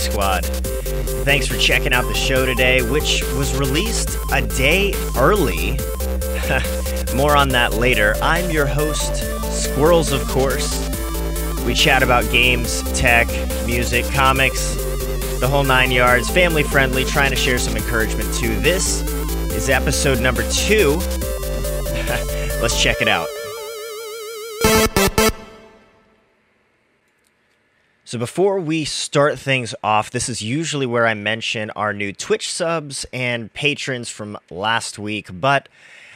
Squad. Thanks for checking out the show today, which was released a day early. More on that later. I'm your host, Skwirls, of course. We chat about games, tech, music, comics, the whole nine yards, family friendly, trying to share some encouragement too. This is episode number two. Let's check it out. So, before we start things off, this is usually where I mention our new Twitch subs and patrons from last week, but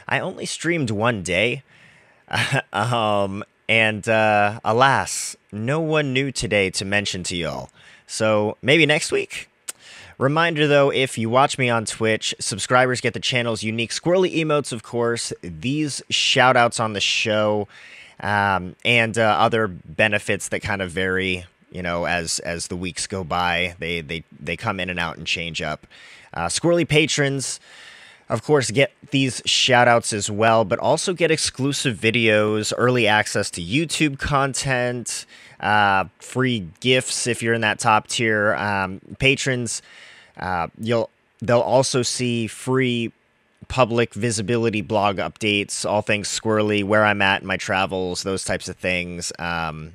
I only streamed one day. um, and uh, alas, no one new today to mention to y'all. So, maybe next week? Reminder though, if you watch me on Twitch, subscribers get the channel's unique Skwirlly emotes, of course, these shout outs on the show, um, and uh, other benefits that kind of vary you know, as as the weeks go by, they they they come in and out and change up. Uh, Skwirlly patrons, of course, get these shout outs as well, but also get exclusive videos, early access to YouTube content, uh, free gifts if you're in that top tier. Um, patrons, uh, you'll they'll also see free public visibility blog updates, all things Skwirlly, where I'm at my travels, those types of things. Um,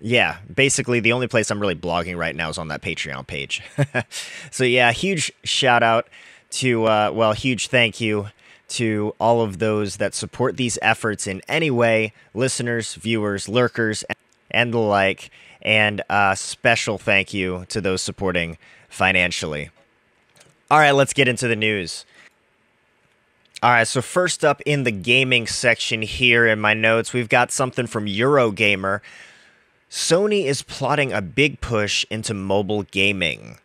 yeah, basically the only place I'm really blogging right now is on that Patreon page. so yeah, huge shout out to uh, well, huge thank you to all of those that support these efforts in any way, listeners, viewers, lurkers, and the like. And a special thank you to those supporting financially. All right, let's get into the news. All right, so first up in the gaming section here in my notes, we've got something from Eurogamer Sony is plotting a big push into mobile gaming.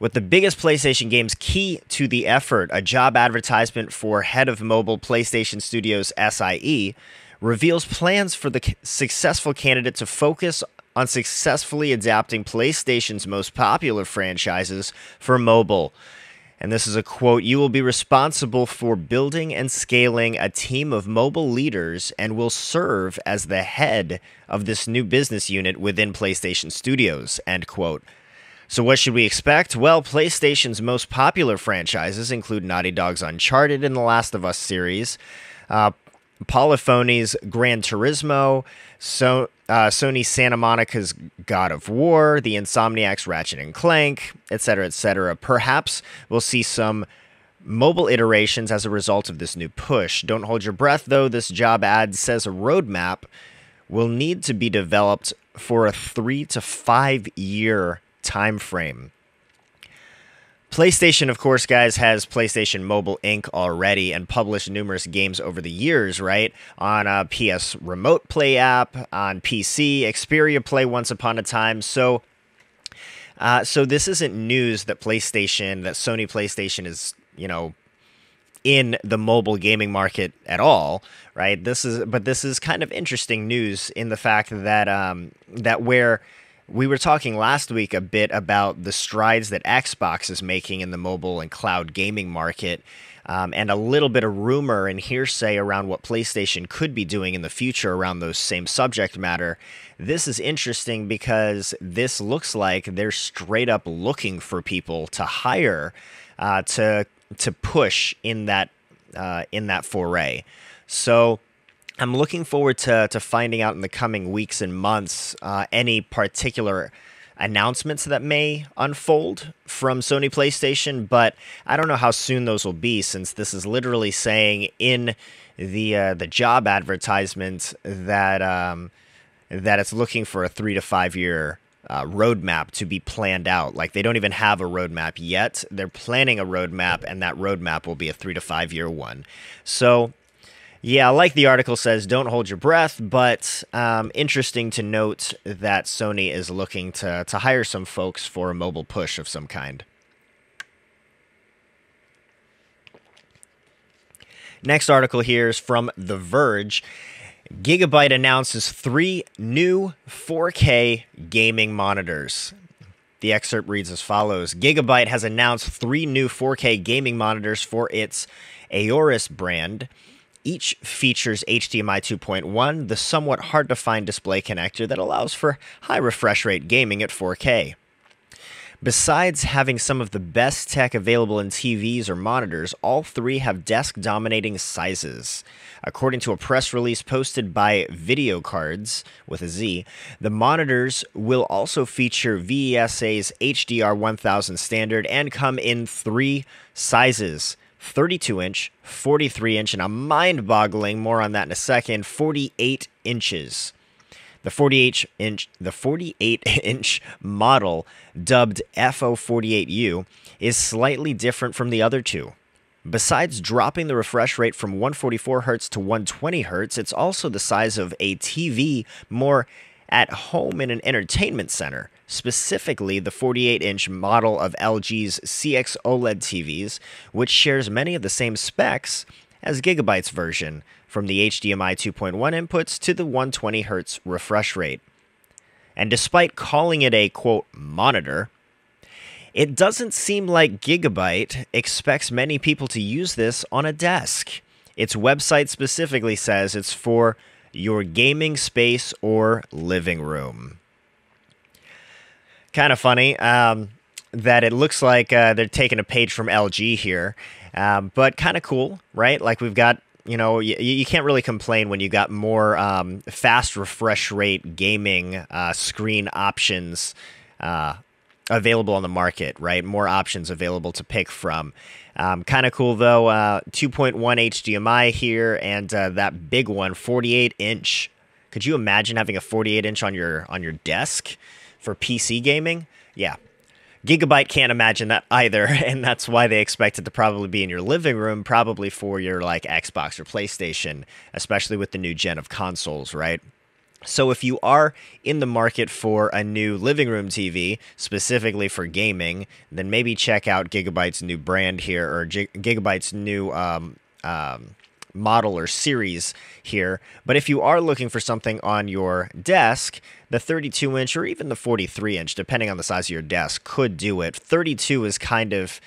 With the biggest PlayStation games key to the effort, a job advertisement for head of mobile PlayStation Studios SIE reveals plans for the successful candidate to focus on successfully adapting PlayStation's most popular franchises for mobile. And this is a quote You will be responsible for building and scaling a team of mobile leaders and will serve as the head of this new business unit within PlayStation Studios. End quote. So, what should we expect? Well, PlayStation's most popular franchises include Naughty Dog's Uncharted and The Last of Us series, uh, Polyphony's Gran Turismo, so, uh, Sony Santa Monica's God of War, the Insomniac's Ratchet and Clank, etc., etc. Perhaps we'll see some mobile iterations as a result of this new push. Don't hold your breath, though. This job ad says a roadmap will need to be developed for a three to five year time frame. PlayStation, of course, guys, has PlayStation Mobile Inc. already and published numerous games over the years, right? On a PS Remote Play app, on PC, Xperia Play once upon a time. So, uh, so this isn't news that PlayStation, that Sony PlayStation is, you know, in the mobile gaming market at all, right? This is, but this is kind of interesting news in the fact that um, that where we were talking last week a bit about the strides that Xbox is making in the mobile and cloud gaming market. Um, and a little bit of rumor and hearsay around what PlayStation could be doing in the future around those same subject matter. This is interesting because this looks like they're straight up looking for people to hire uh, to to push in that uh, in that foray. So I'm looking forward to, to finding out in the coming weeks and months uh, any particular announcements that may unfold from Sony PlayStation, but I don't know how soon those will be since this is literally saying in the uh, the job advertisement that um, that it's looking for a three to five year uh, roadmap to be planned out. Like they don't even have a roadmap yet. They're planning a roadmap, and that roadmap will be a three to five year one. So yeah, like the article says, don't hold your breath, but um, interesting to note that Sony is looking to, to hire some folks for a mobile push of some kind. Next article here is from The Verge. Gigabyte announces three new 4K gaming monitors. The excerpt reads as follows Gigabyte has announced three new 4K gaming monitors for its Aorus brand Each features HDMI 2.1, the somewhat hard to find display connector that allows for high refresh rate gaming at 4K. Besides having some of the best tech available in TVs or monitors, all three have desk dominating sizes. According to a press release posted by Video Cards with a Z, the monitors will also feature VESA's HDR 1000 standard and come in three sizes 32 inch, 43 inch, and a mind boggling, more on that in a second, 48 inches. The 48 inch the 48 inch model dubbed FO48U is slightly different from the other two. Besides dropping the refresh rate from 144 Hz to 120 Hz, it's also the size of a TV more at home in an entertainment center, specifically the 48 inch model of LG's CX OLED TVs, which shares many of the same specs as Gigabyte's version, from the HDMI 2.1 inputs to the 120 Hz refresh rate. And despite calling it a quote monitor, it doesn't seem like Gigabyte expects many people to use this on a desk. Its website specifically says it's for your gaming space or living room. Kind of funny um, that it looks like uh, they're taking a page from LG here, um, but kind of cool, right? Like we've got you know, you, you can't really complain when you got more um, fast refresh rate gaming uh, screen options uh, available on the market, right? More options available to pick from. Um, kind of cool though. Uh, 2.1 HDMI here, and uh, that big one, 48 inch. Could you imagine having a 48 inch on your on your desk for PC gaming? Yeah, Gigabyte can't imagine that either, and that's why they expect it to probably be in your living room, probably for your like Xbox or PlayStation, especially with the new gen of consoles, right? So if you are in the market for a new living room TV, specifically for gaming, then maybe check out Gigabyte's new brand here, or Gigabyte's new um, um, model or series here. But if you are looking for something on your desk, the 32 inch or even the 43 inch, depending on the size of your desk, could do it. 32 is kind of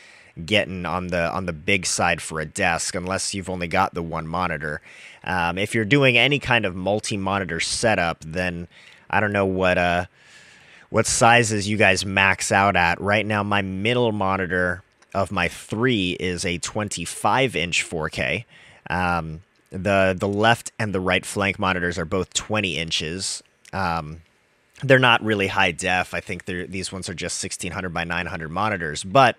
getting on the on the big side for a desk unless you've only got the one monitor. Um, if you're doing any kind of multi-monitor setup, then I don't know what uh what sizes you guys max out at. Right now, my middle monitor of my three is a 25 inch 4K. Um, the the left and the right flank monitors are both 20 inches. Um, they're not really high def. I think these ones are just 1600 by 900 monitors, but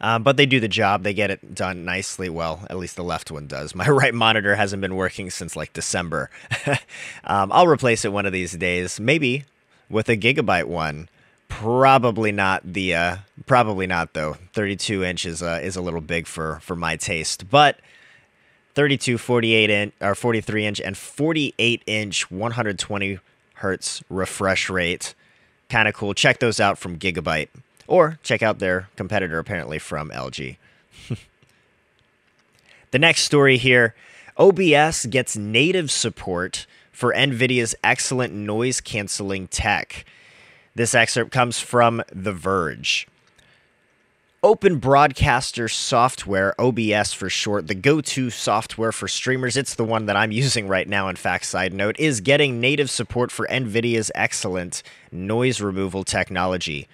um, but they do the job. They get it done nicely. Well, at least the left one does. My right monitor hasn't been working since like December. um, I'll replace it one of these days, maybe with a gigabyte one. Probably not the. Uh, probably not though. 32 inches uh, is a little big for for my taste, but 32, 48 inch, or 43 inch, and 48 inch 120 hertz refresh rate. Kind of cool. Check those out from Gigabyte, or check out their competitor, apparently from LG. the next story here OBS gets native support for NVIDIA's excellent noise canceling tech. This excerpt comes from The Verge. Open Broadcaster Software, OBS for short, the go to software for streamers. It's the one that I'm using right now, in fact, side note, is getting native support for NVIDIA's excellent noise removal technology.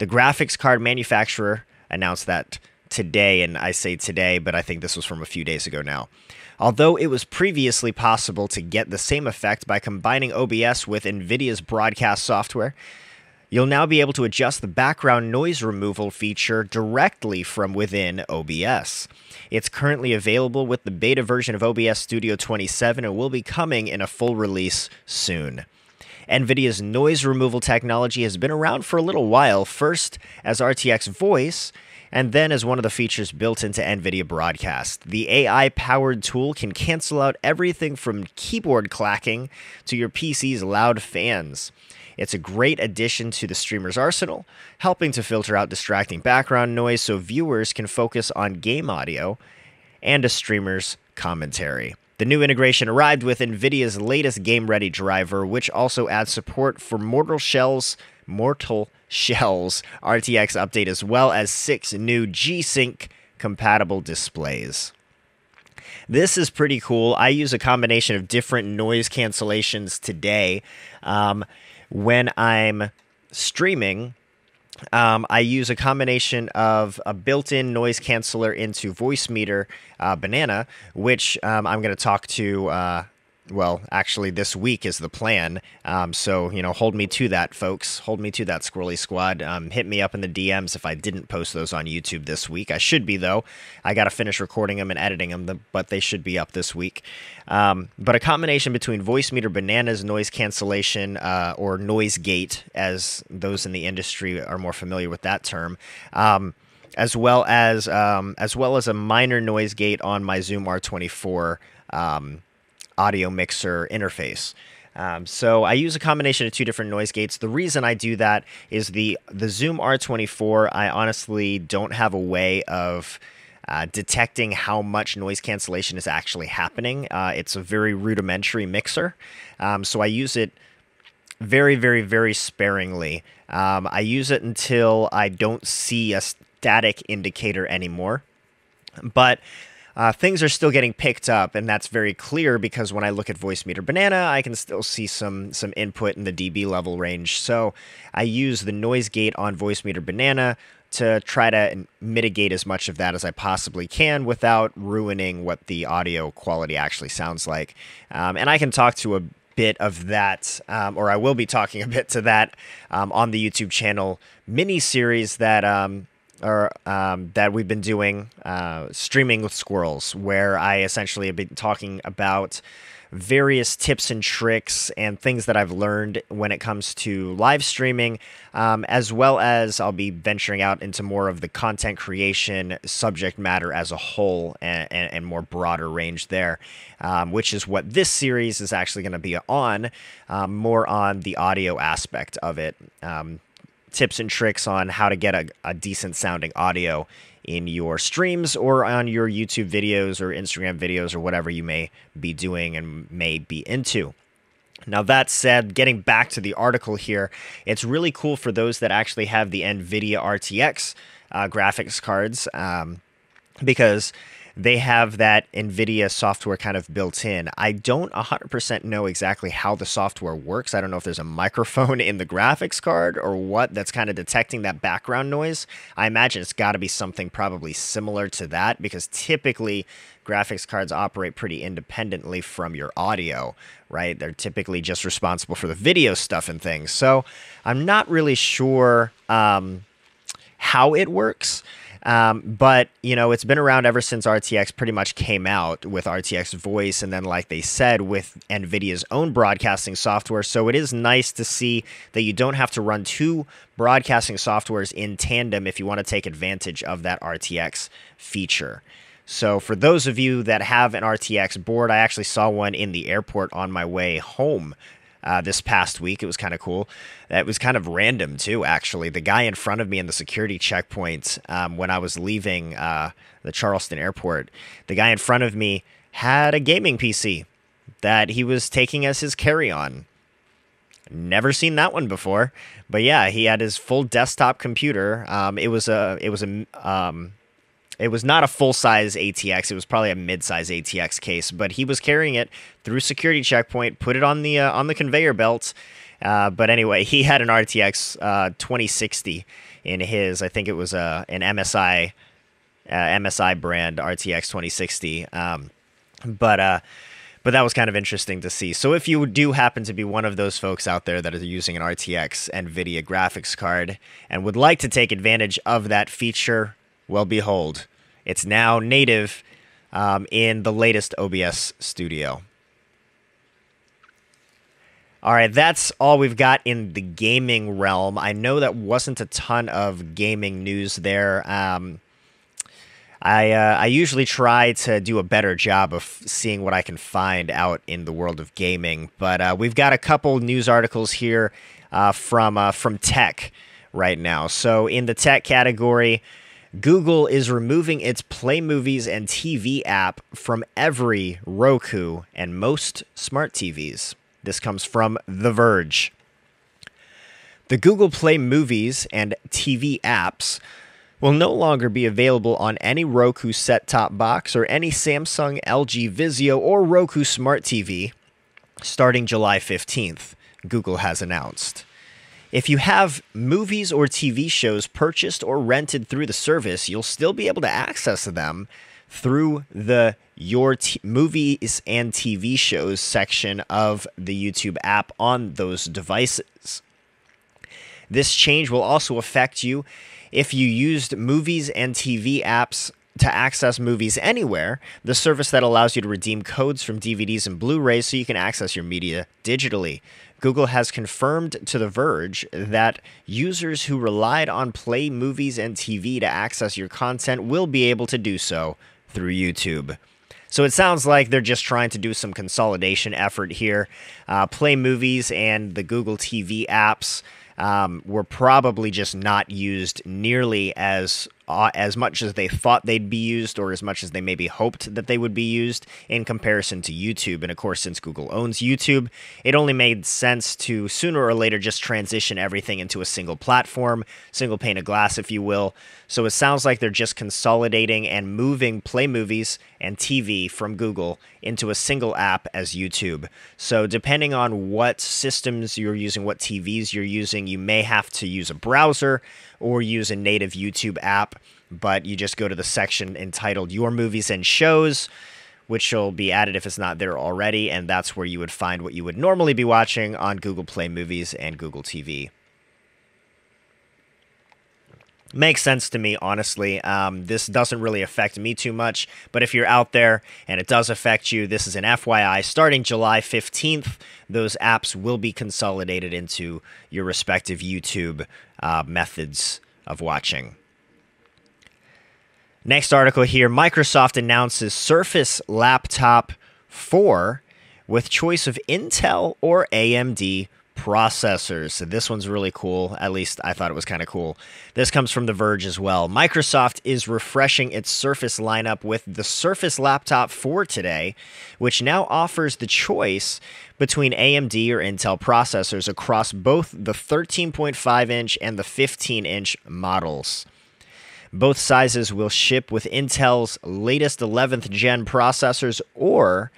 The graphics card manufacturer announced that today, and I say today, but I think this was from a few days ago now. Although it was previously possible to get the same effect by combining OBS with NVIDIA's broadcast software, You'll now be able to adjust the background noise removal feature directly from within OBS. It's currently available with the beta version of OBS Studio 27 and will be coming in a full release soon. NVIDIA's noise removal technology has been around for a little while, first as RTX Voice, and then as one of the features built into NVIDIA Broadcast. The AI powered tool can cancel out everything from keyboard clacking to your PC's loud fans. It's a great addition to the streamer's arsenal, helping to filter out distracting background noise so viewers can focus on game audio and a streamer's commentary. The new integration arrived with NVIDIA's latest game ready driver, which also adds support for Mortal Shell's Mortal Shell's RTX update as well as six new G Sync compatible displays. This is pretty cool. I use a combination of different noise cancellations today. Um, when I'm streaming, um, I use a combination of a built-in noise canceller into Voicemeeter uh, Banana, which um, I'm going to talk to uh, well, actually, this week is the plan. Um, so, you know, hold me to that, folks. Hold me to that, Skwirlly Skwad. Um, hit me up in the DMs if I didn't post those on YouTube this week. I should be, though. I got to finish recording them and editing them, but they should be up this week. Um, but a combination between Voicemeeter Banana's noise cancellation uh, or noise gate, as those in the industry are more familiar with that term um, as well as um, as well as a minor noise gate on my Zoom R24 um, audio mixer interface. Um, so I use a combination of two different noise gates. The reason I do that is the the Zoom R24. I honestly don't have a way of uh, detecting how much noise cancellation is actually happening. Uh, it's a very rudimentary mixer, um, so I use it very, very, very sparingly. Um, I use it until I don't see a static indicator anymore. But uh, things are still getting picked up, and that's very clear because when I look at Voicemeeter Banana, I can still see some some input in the dB level range. So I use the noise gate on Voicemeeter Banana to try to mitigate as much of that as I possibly can without ruining what the audio quality actually sounds like. Um, and I can talk to a bit of that, um, or I will be talking a bit to that um, on the YouTube channel mini series that um, or um, that we've been doing uh, streaming with Skwirls, where I essentially have been talking about various tips and tricks and things that I've learned when it comes to live streaming, um, as well as I'll be venturing out into more of the content creation subject matter as a whole and, and, and more broader range there, um, which is what this series is actually going to be on, um, more on the audio aspect of it. Tips and tricks on how to get a, a decent sounding audio in your streams or on your YouTube videos or Instagram videos or whatever you may be doing and may be into. Now, that said, getting back to the article here, it's really cool for those that actually have the NVIDIA RTX uh, graphics cards um, because they have that NVIDIA software kind of built in. I don't 100% know exactly how the software works. I don't know if there's a microphone in the graphics card or what that's kind of detecting that background noise. I imagine it's got to be something probably similar to that because typically graphics cards operate pretty independently from your audio, right? They're typically just responsible for the video stuff and things. So I'm not really sure um, how it works. Um, but you know, it's been around ever since RTX pretty much came out with RTX Voice, and then like they said, with NVIDIA's own broadcasting software. So it is nice to see that you don't have to run two broadcasting softwares in tandem if you want to take advantage of that RTX feature. So for those of you that have an RTX board, I actually saw one in the airport on my way home uh, this past week. It was kind of cool. It was kind of random too, actually. The guy in front of me in the security checkpoint um, when I was leaving uh, the Charleston airport, the guy in front of me had a gaming PC that he was taking as his carry-on. Never seen that one before, but yeah, he had his full desktop computer. Um, it was a it was a um, it was not a full size ATX. It was probably a mid size ATX case, but he was carrying it through security checkpoint, put it on the uh, on the conveyor belt. Uh, but anyway, he had an RTX uh, 2060 in his. I think it was a uh, an MSI uh, MSI brand RTX 2060. Um, but uh, but that was kind of interesting to see. So if you do happen to be one of those folks out there that are using an RTX NVIDIA graphics card and would like to take advantage of that feature, well, behold, it's now native um, in the latest OBS Studio. All right, that's all we've got in the gaming realm. I know that wasn't a ton of gaming news there. Um, I uh, I usually try to do a better job of seeing what I can find out in the world of gaming, but uh, we've got a couple news articles here uh, from uh, from tech right now. So in the tech category, Google is removing its Play Movies and TV app from every Roku and most smart TVs. This comes from The Verge. The Google Play Movies and TV apps will no longer be available on any Roku set top box or any Samsung, LG Vizio, or Roku Smart TV starting July 15th, Google has announced. If you have movies or TV shows purchased or rented through the service, you'll still be able to access them through the Your t- Movies and TV Shows section of the YouTube app on those devices. This change will also affect you if you used movies and TV apps to access movies anywhere, the service that allows you to redeem codes from DVDs and Blu rays so you can access your media digitally. Google has confirmed to The Verge that users who relied on Play Movies and TV to access your content will be able to do so through YouTube. So it sounds like they're just trying to do some consolidation effort here. Uh, Play Movies and the Google TV apps um, were probably just not used nearly as uh, as much as they thought they'd be used or as much as they maybe hoped that they would be used in comparison to YouTube. And of course, since Google owns YouTube, it only made sense to sooner or later just transition everything into a single platform, single pane of glass, if you will. So it sounds like they're just consolidating and moving Play Movies and TV from Google into a single app as YouTube. So depending on what systems you're using, what TVs you're using, you may have to use a browser or use a native YouTube app, but you just go to the section entitled Your Movies and Shows, which will be added if it's not there already, and that's where you would find what you would normally be watching on Google Play Movies and Google TV. Makes sense to me, honestly. Um, this doesn't really affect me too much, but if you're out there and it does affect you, this is an FYI. Starting July 15th, those apps will be consolidated into your respective YouTube uh, methods of watching. Next article here Microsoft announces Surface Laptop 4 with choice of Intel or AMD processors. So this one's really cool. At least I thought it was kind of cool. This comes from The Verge as well. Microsoft is refreshing its Surface lineup with the Surface Laptop 4 today, which now offers the choice between AMD or Intel processors across both the 13.5 inch and the 15 inch models. Both sizes will ship with Intel's latest 11th gen processors or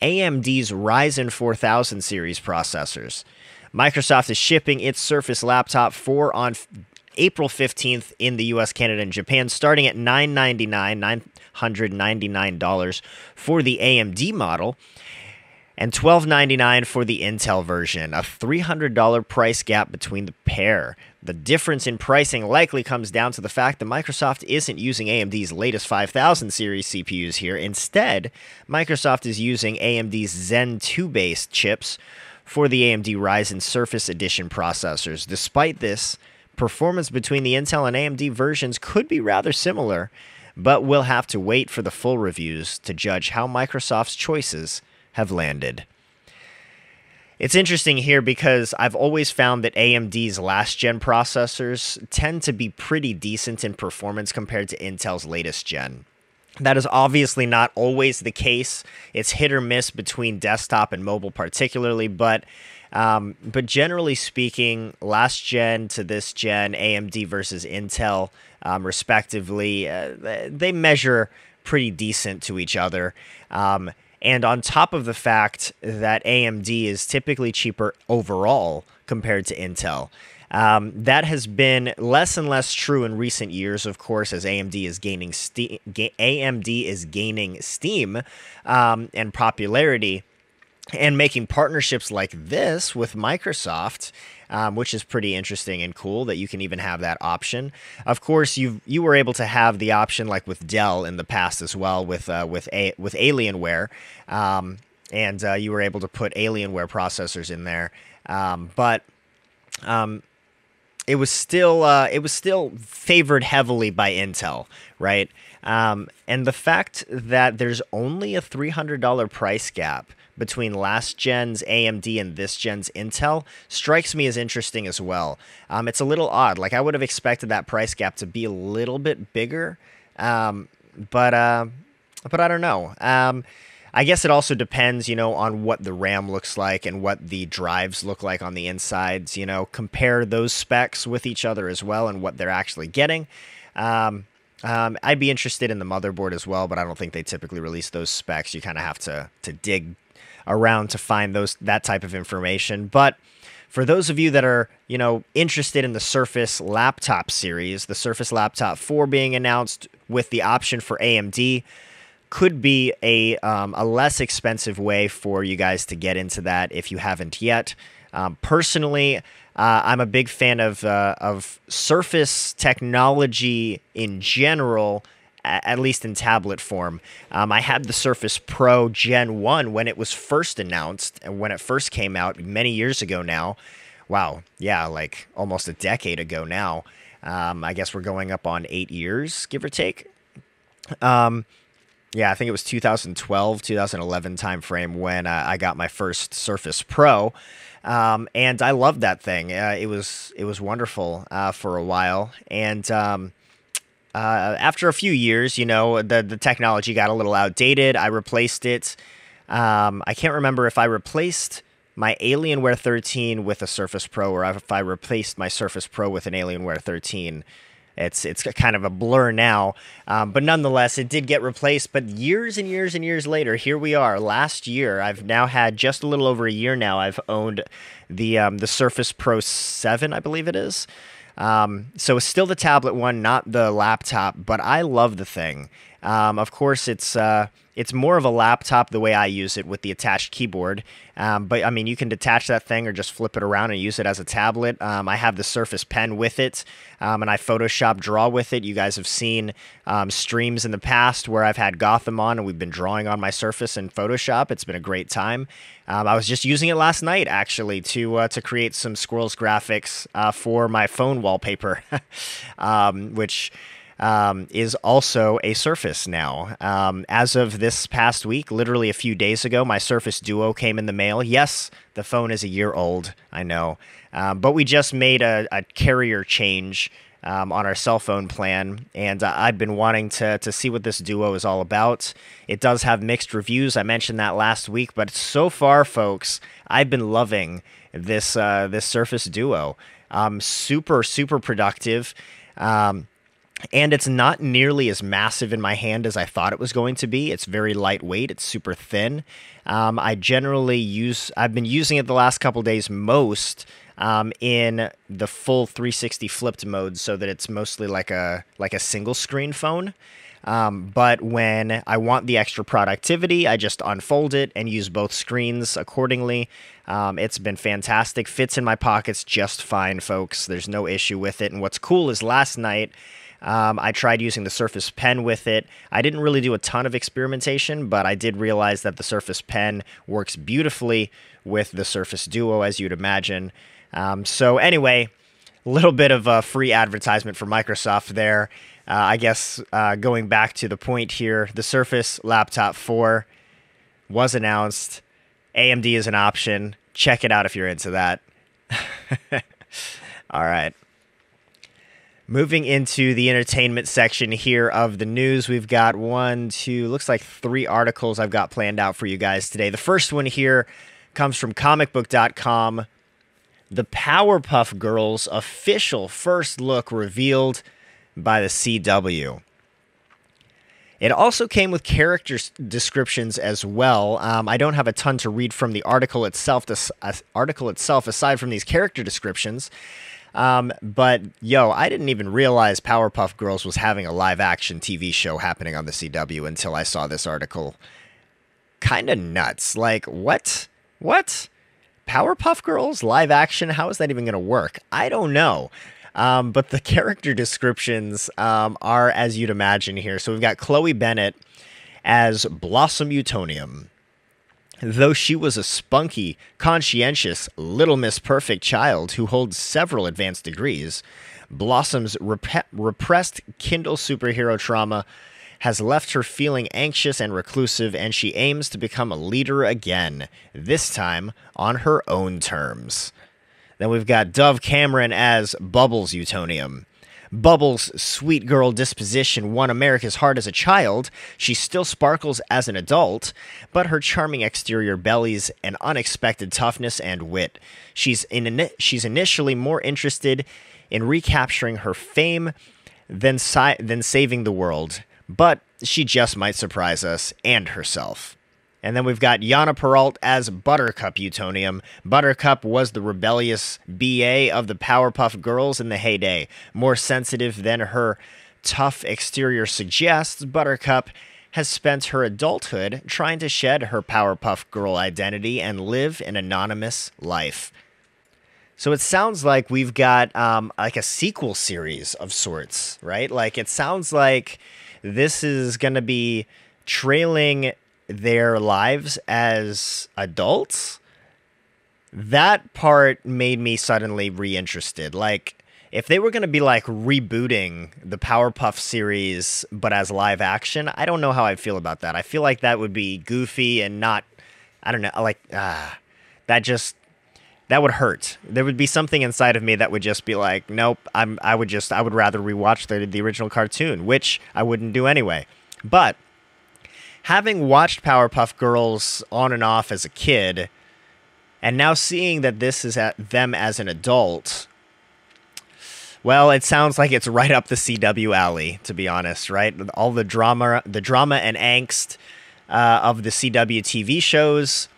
AMD's Ryzen 4000 series processors. Microsoft is shipping its Surface Laptop 4 on April 15th in the US, Canada, and Japan, starting at 999, $999 for the AMD model and 1299 for the Intel version, a $300 price gap between the pair. The difference in pricing likely comes down to the fact that Microsoft isn't using AMD's latest 5000 series CPUs here. Instead, Microsoft is using AMD's Zen 2 based chips for the AMD Ryzen Surface Edition processors. Despite this, performance between the Intel and AMD versions could be rather similar, but we'll have to wait for the full reviews to judge how Microsoft's choices have landed. It's interesting here because I've always found that AMD's last gen processors tend to be pretty decent in performance compared to Intel's latest gen. That is obviously not always the case. It's hit or miss between desktop and mobile, particularly, but um, but generally speaking, last gen to this gen, AMD versus Intel, um, respectively, uh, they measure pretty decent to each other. Um, and on top of the fact that AMD is typically cheaper overall compared to Intel. Um, that has been less and less true in recent years, of course, as AMD is gaining steam. Ga- AMD is gaining steam um, and popularity, and making partnerships like this with Microsoft. Um, which is pretty interesting and cool that you can even have that option. Of course, you you were able to have the option like with Dell in the past as well with uh, with a with Alienware, um, and uh, you were able to put Alienware processors in there. Um, but um, it was still uh, it was still favored heavily by Intel, right? Um, and the fact that there's only a three hundred dollar price gap between last gen's AMD and this gen's Intel strikes me as interesting as well. Um, it's a little odd. Like I would have expected that price gap to be a little bit bigger, um, but uh, but I don't know. Um, I guess it also depends, you know, on what the RAM looks like and what the drives look like on the insides. You know, compare those specs with each other as well and what they're actually getting. Um, um, I'd be interested in the motherboard as well, but I don't think they typically release those specs. You kind of have to to dig around to find those that type of information. But for those of you that are, you know, interested in the Surface laptop series, the Surface Laptop 4 being announced with the option for AMD could be a um, a less expensive way for you guys to get into that if you haven't yet. Um, personally, uh, I'm a big fan of uh, of Surface technology in general, at least in tablet form. Um, I had the Surface Pro Gen 1 when it was first announced and when it first came out many years ago now. Wow, yeah, like almost a decade ago now. Um, I guess we're going up on eight years, give or take. Um, yeah, I think it was 2012, 2011 timeframe when uh, I got my first Surface Pro. Um, and I loved that thing. Uh, it was it was wonderful uh, for a while, and um, uh, after a few years, you know, the the technology got a little outdated. I replaced it. Um, I can't remember if I replaced my Alienware 13 with a Surface Pro or if I replaced my Surface Pro with an Alienware 13. It's it's kind of a blur now, um, but nonetheless, it did get replaced. But years and years and years later, here we are. Last year, I've now had just a little over a year now. I've owned the um, the Surface Pro Seven, I believe it is. Um, so it's still the tablet one, not the laptop, but I love the thing. Um, of course, it's uh, it's more of a laptop the way I use it with the attached keyboard. Um, but I mean, you can detach that thing or just flip it around and use it as a tablet. Um, I have the Surface Pen with it, um, and I Photoshop draw with it. You guys have seen um, streams in the past where I've had Gotham on and we've been drawing on my Surface in Photoshop. It's been a great time. Um, I was just using it last night actually to uh, to create some Skwirls graphics uh, for my phone wallpaper, which um, is also a Surface now. Um, as of this past week, literally a few days ago, my Surface Duo came in the mail. Yes, the phone is a year old, I know, um, but we just made a, a carrier change. Um, on our cell phone plan, and uh, I've been wanting to to see what this Duo is all about. It does have mixed reviews. I mentioned that last week, but so far, folks, I've been loving this uh, this Surface Duo. Um, super super productive. Um, and it's not nearly as massive in my hand as I thought it was going to be. It's very lightweight. It's super thin. Um, I generally use. I've been using it the last couple days most um, in the full 360 flipped mode, so that it's mostly like a like a single screen phone. Um, but when I want the extra productivity, I just unfold it and use both screens accordingly. Um, it's been fantastic. Fits in my pockets just fine, folks. There's no issue with it. And what's cool is last night um, I tried using the Surface Pen with it. I didn't really do a ton of experimentation, but I did realize that the Surface Pen works beautifully with the Surface Duo, as you'd imagine. Um, so, anyway, a little bit of a free advertisement for Microsoft there. Uh, I guess uh, going back to the point here, the Surface Laptop 4 was announced. AMD is an option. Check it out if you're into that. All right. Moving into the entertainment section here of the news, we've got one, two, looks like three articles I've got planned out for you guys today. The first one here comes from comicbook.com. The Powerpuff Girls official first look revealed by the CW. It also came with character descriptions as well. Um, I don't have a ton to read from the article itself. This uh, article itself, aside from these character descriptions, um, but yo, I didn't even realize Powerpuff Girls was having a live action TV show happening on the CW until I saw this article. Kind of nuts. Like, what? What? Powerpuff Girls live action? How is that even going to work? I don't know. Um, but the character descriptions um, are as you'd imagine here. So we've got Chloe Bennet as Blossom Utonium. Though she was a spunky, conscientious, Little Miss Perfect child who holds several advanced degrees, Blossom's rep- repressed Kindle superhero trauma has left her feeling anxious and reclusive, and she aims to become a leader again, this time on her own terms. Then we've got Dove Cameron as Bubbles Utonium. Bubbles' sweet girl disposition won America's heart as a child. She still sparkles as an adult, but her charming exterior bellies an unexpected toughness and wit. She's in, she's initially more interested in recapturing her fame than si- than saving the world, but she just might surprise us and herself. And then we've got Yana Perrault as Buttercup Utonium. Buttercup was the rebellious BA of the Powerpuff Girls in the heyday. More sensitive than her tough exterior suggests, Buttercup has spent her adulthood trying to shed her Powerpuff Girl identity and live an anonymous life. So it sounds like we've got um, like a sequel series of sorts, right? Like it sounds like this is going to be trailing their lives as adults, that part made me suddenly reinterested. Like, if they were going to be like rebooting the Powerpuff series, but as live action, I don't know how I feel about that. I feel like that would be goofy and not, I don't know, like, ah, that just, that would hurt. There would be something inside of me that would just be like, nope, I'm, I would just, I would rather rewatch the, the original cartoon, which I wouldn't do anyway. But having watched Powerpuff Girls on and off as a kid, and now seeing that this is at them as an adult, well, it sounds like it's right up the CW alley, to be honest. Right, all the drama, the drama and angst uh, of the CW TV shows.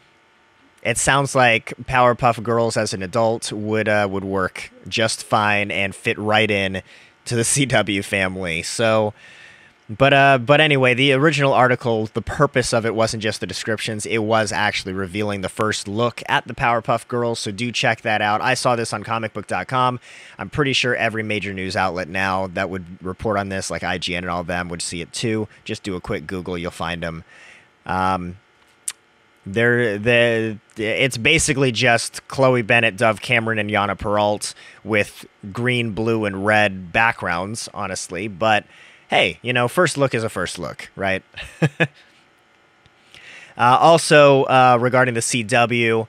It sounds like Powerpuff Girls as an adult would uh, would work just fine and fit right in to the CW family. So but uh, but anyway, the original article, the purpose of it wasn't just the descriptions; it was actually revealing the first look at the Powerpuff Girls. So do check that out. I saw this on ComicBook.com. I'm pretty sure every major news outlet now that would report on this, like IGN and all of them, would see it too. Just do a quick Google, you'll find them. Um, they're the it's basically just Chloe Bennet, Dove Cameron, and Yana Perrault with green, blue, and red backgrounds, honestly, but hey, you know, first look is a first look, right? uh, also, uh, regarding the CW,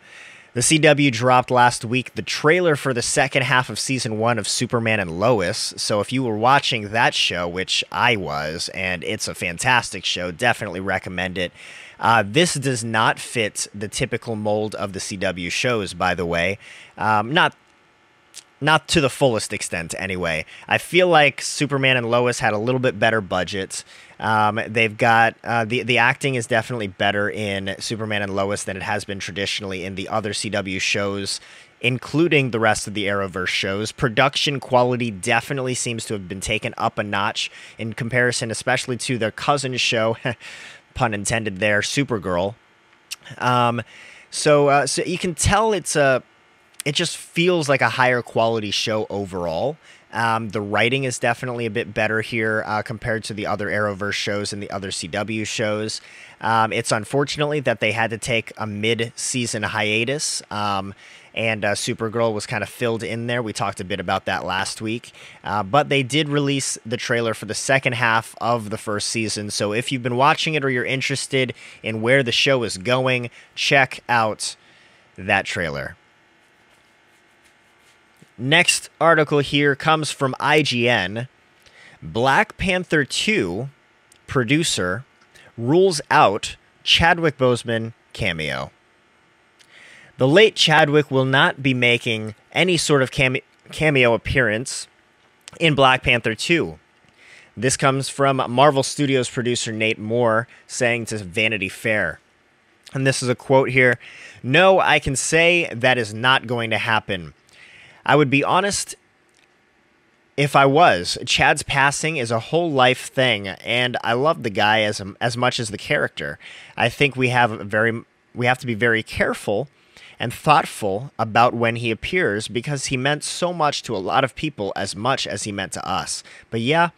the CW dropped last week the trailer for the second half of season one of Superman and Lois. So if you were watching that show, which I was, and it's a fantastic show, definitely recommend it. Uh, this does not fit the typical mold of the CW shows, by the way. Um, not not to the fullest extent anyway. I feel like Superman and Lois had a little bit better budget. Um, they've got uh, the the acting is definitely better in Superman and Lois than it has been traditionally in the other CW shows, including the rest of the Arrowverse shows. Production quality definitely seems to have been taken up a notch in comparison, especially to their cousin show, pun intended there, Supergirl. Um, so uh, so you can tell it's a it just feels like a higher quality show overall. Um, the writing is definitely a bit better here uh, compared to the other Arrowverse shows and the other CW shows. Um, it's unfortunately that they had to take a mid-season hiatus. Um, and uh, Supergirl was kind of filled in there. We talked a bit about that last week. Uh, but they did release the trailer for the second half of the first season. So if you've been watching it or you're interested in where the show is going, check out that trailer. Next article here comes from IGN. Black Panther 2 producer rules out Chadwick Boseman cameo. The late Chadwick will not be making any sort of cameo appearance in Black Panther 2. This comes from Marvel Studios producer Nate Moore saying to Vanity Fair. And this is a quote here No, I can say that is not going to happen. I would be honest if I was. Chad's passing is a whole life thing, and I love the guy as as much as the character. I think we have very we have to be very careful and thoughtful about when he appears because he meant so much to a lot of people as much as he meant to us. But yeah,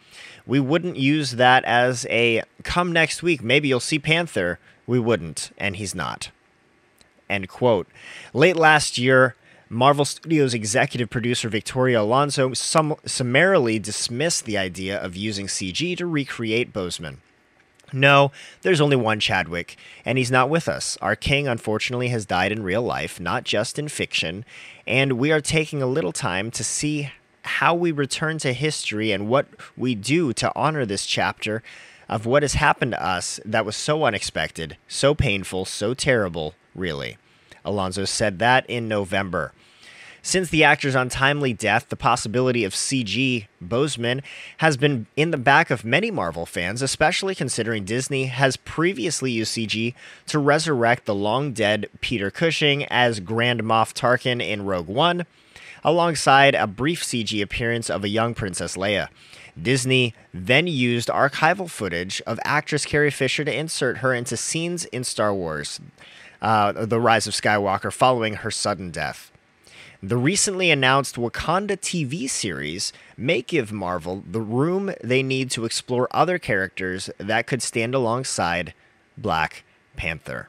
we wouldn't use that as a come next week, maybe you'll see Panther. We wouldn't, and he's not. End quote. Late last year, Marvel Studios executive producer Victoria Alonso sum- summarily dismissed the idea of using CG to recreate Boseman. No, there's only one Chadwick, and he's not with us. Our king, unfortunately, has died in real life, not just in fiction, and we are taking a little time to see how we return to history and what we do to honor this chapter of what has happened to us that was so unexpected, so painful, so terrible, really. Alonso said that in November. Since the actor's untimely death, the possibility of CG Boseman has been in the back of many Marvel fans, especially considering Disney has previously used CG to resurrect the long dead Peter Cushing as Grand Moff Tarkin in Rogue One, alongside a brief CG appearance of a young Princess Leia. Disney then used archival footage of actress Carrie Fisher to insert her into scenes in Star Wars, uh, The Rise of Skywalker, following her sudden death. The recently announced Wakanda TV series may give Marvel the room they need to explore other characters that could stand alongside Black Panther.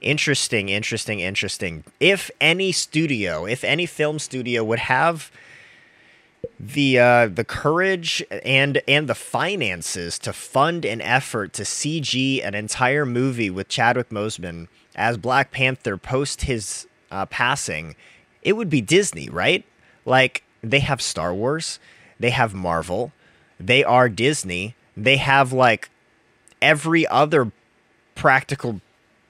Interesting, interesting, interesting. If any studio, if any film studio would have the uh, the courage and and the finances to fund an effort to CG an entire movie with Chadwick Boseman as Black Panther post his uh, passing, it would be Disney, right? Like they have Star Wars, they have Marvel, they are Disney, they have like every other practical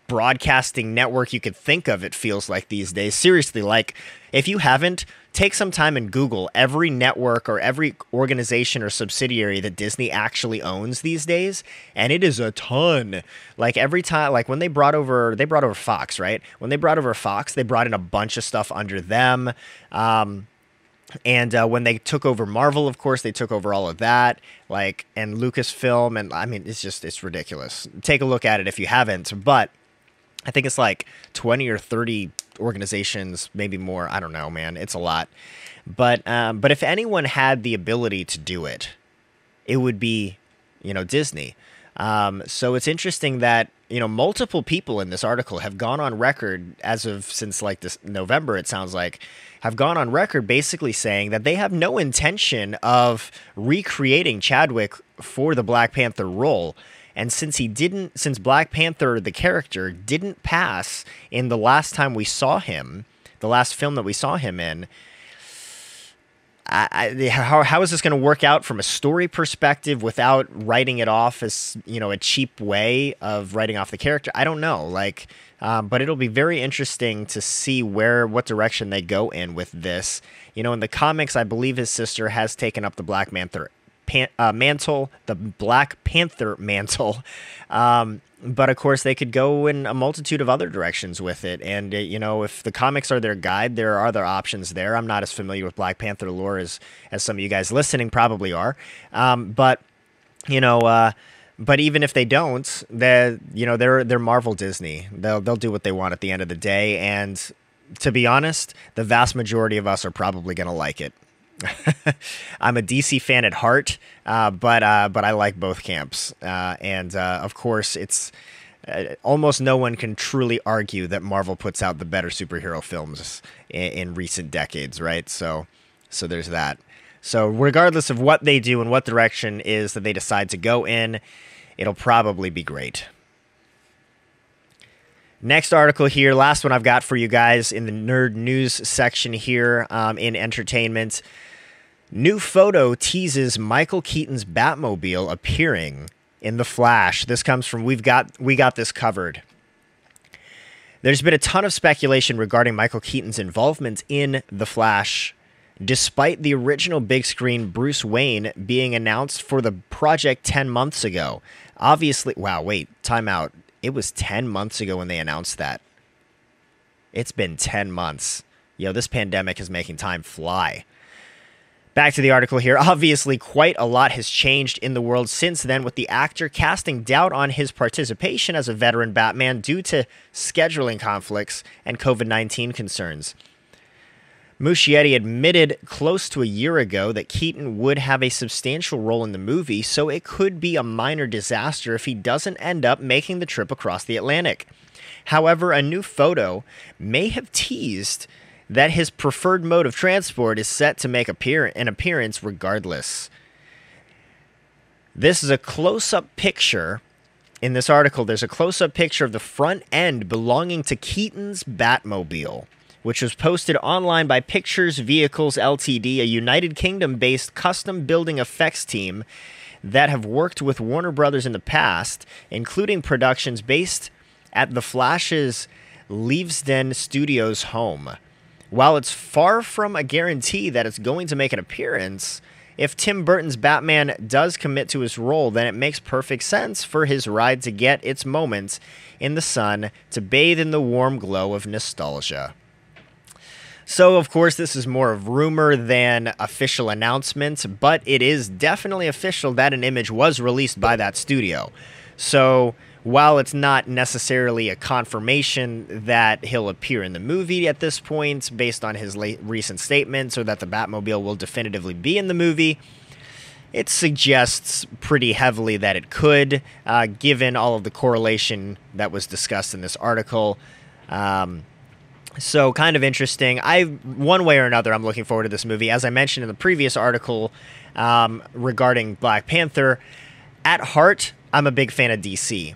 broadcasting network you could think of it feels like these days seriously like if you haven't take some time and google every network or every organization or subsidiary that disney actually owns these days and it is a ton like every time like when they brought over they brought over fox right when they brought over fox they brought in a bunch of stuff under them um, and uh, when they took over Marvel, of course, they took over all of that, like and Lucasfilm, and I mean, it's just it's ridiculous. Take a look at it if you haven't. But I think it's like 20 or 30 organizations, maybe more. I don't know, man. It's a lot. But um, but if anyone had the ability to do it, it would be, you know, Disney. Um, so it's interesting that you know multiple people in this article have gone on record as of since like this November. It sounds like have gone on record basically saying that they have no intention of recreating Chadwick for the Black Panther role. And since he didn't, since Black Panther, the character, didn't pass in the last time we saw him, the last film that we saw him in, I, I, how, how is this going to work out from a story perspective without writing it off as you know a cheap way of writing off the character? I don't know. Like, um, but it'll be very interesting to see where what direction they go in with this. You know, in the comics, I believe his sister has taken up the Black Panther pan- uh, mantle, the Black Panther mantle. Um, but of course, they could go in a multitude of other directions with it. And, uh, you know, if the comics are their guide, there are other options there. I'm not as familiar with Black Panther lore as, as some of you guys listening probably are. Um, but, you know, uh, but even if they don't, they you know they're they're Marvel Disney. They'll they'll do what they want at the end of the day. And to be honest, the vast majority of us are probably going to like it. I'm a DC fan at heart, uh, but uh, but I like both camps, uh, and uh, of course, it's uh, almost no one can truly argue that Marvel puts out the better superhero films in, in, recent decades, right? So, so there's that. So, regardless of what they do and what direction is that they decide to go in, it'll probably be great. Next article here, last one I've got for you guys in the nerd news section here um, in entertainment. New photo teases Michael Keaton's Batmobile appearing in The Flash. This comes from We've Got We Got This Covered. There's been a ton of speculation regarding Michael Keaton's involvement in The Flash, despite the original big screen Bruce Wayne being announced for the project 10 months ago. Obviously, wow, wait, time out. It was 10 months ago when they announced that. It's been 10 months. Yo, this pandemic is making time fly. Back to the article here. Obviously, quite a lot has changed in the world since then, with the actor casting doubt on his participation as a veteran Batman due to scheduling conflicts and COVID 19 concerns. Muschietti admitted close to a year ago that Keaton would have a substantial role in the movie, so it could be a minor disaster if he doesn't end up making the trip across the Atlantic. However, a new photo may have teased that his preferred mode of transport is set to make appear- an appearance regardless. This is a close up picture. In this article, there's a close up picture of the front end belonging to Keaton's Batmobile, which was posted online by Pictures Vehicles Ltd, a United Kingdom based custom building effects team that have worked with Warner Brothers in the past, including productions based at The Flash's Leavesden Studios home. While it's far from a guarantee that it's going to make an appearance, if Tim Burton's Batman does commit to his role, then it makes perfect sense for his ride to get its moments in the sun to bathe in the warm glow of nostalgia. So, of course, this is more of rumor than official announcement, but it is definitely official that an image was released by that studio. So, while it's not necessarily a confirmation that he'll appear in the movie at this point, based on his late recent statements, or that the Batmobile will definitively be in the movie, it suggests pretty heavily that it could, uh, given all of the correlation that was discussed in this article. Um, so kind of interesting. I one way or another, I'm looking forward to this movie. As I mentioned in the previous article um, regarding Black Panther, at heart, I'm a big fan of DC.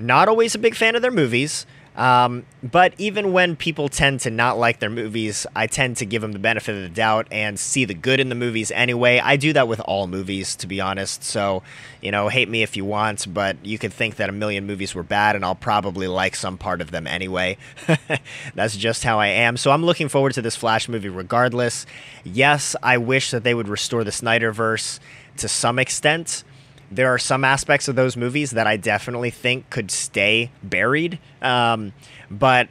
Not always a big fan of their movies. Um, but even when people tend to not like their movies, I tend to give them the benefit of the doubt and see the good in the movies anyway. I do that with all movies, to be honest. So, you know, hate me if you want, but you could think that a million movies were bad and I'll probably like some part of them anyway. That's just how I am. So I'm looking forward to this Flash movie regardless. Yes, I wish that they would restore the Snyderverse to some extent there are some aspects of those movies that I definitely think could stay buried. Um, but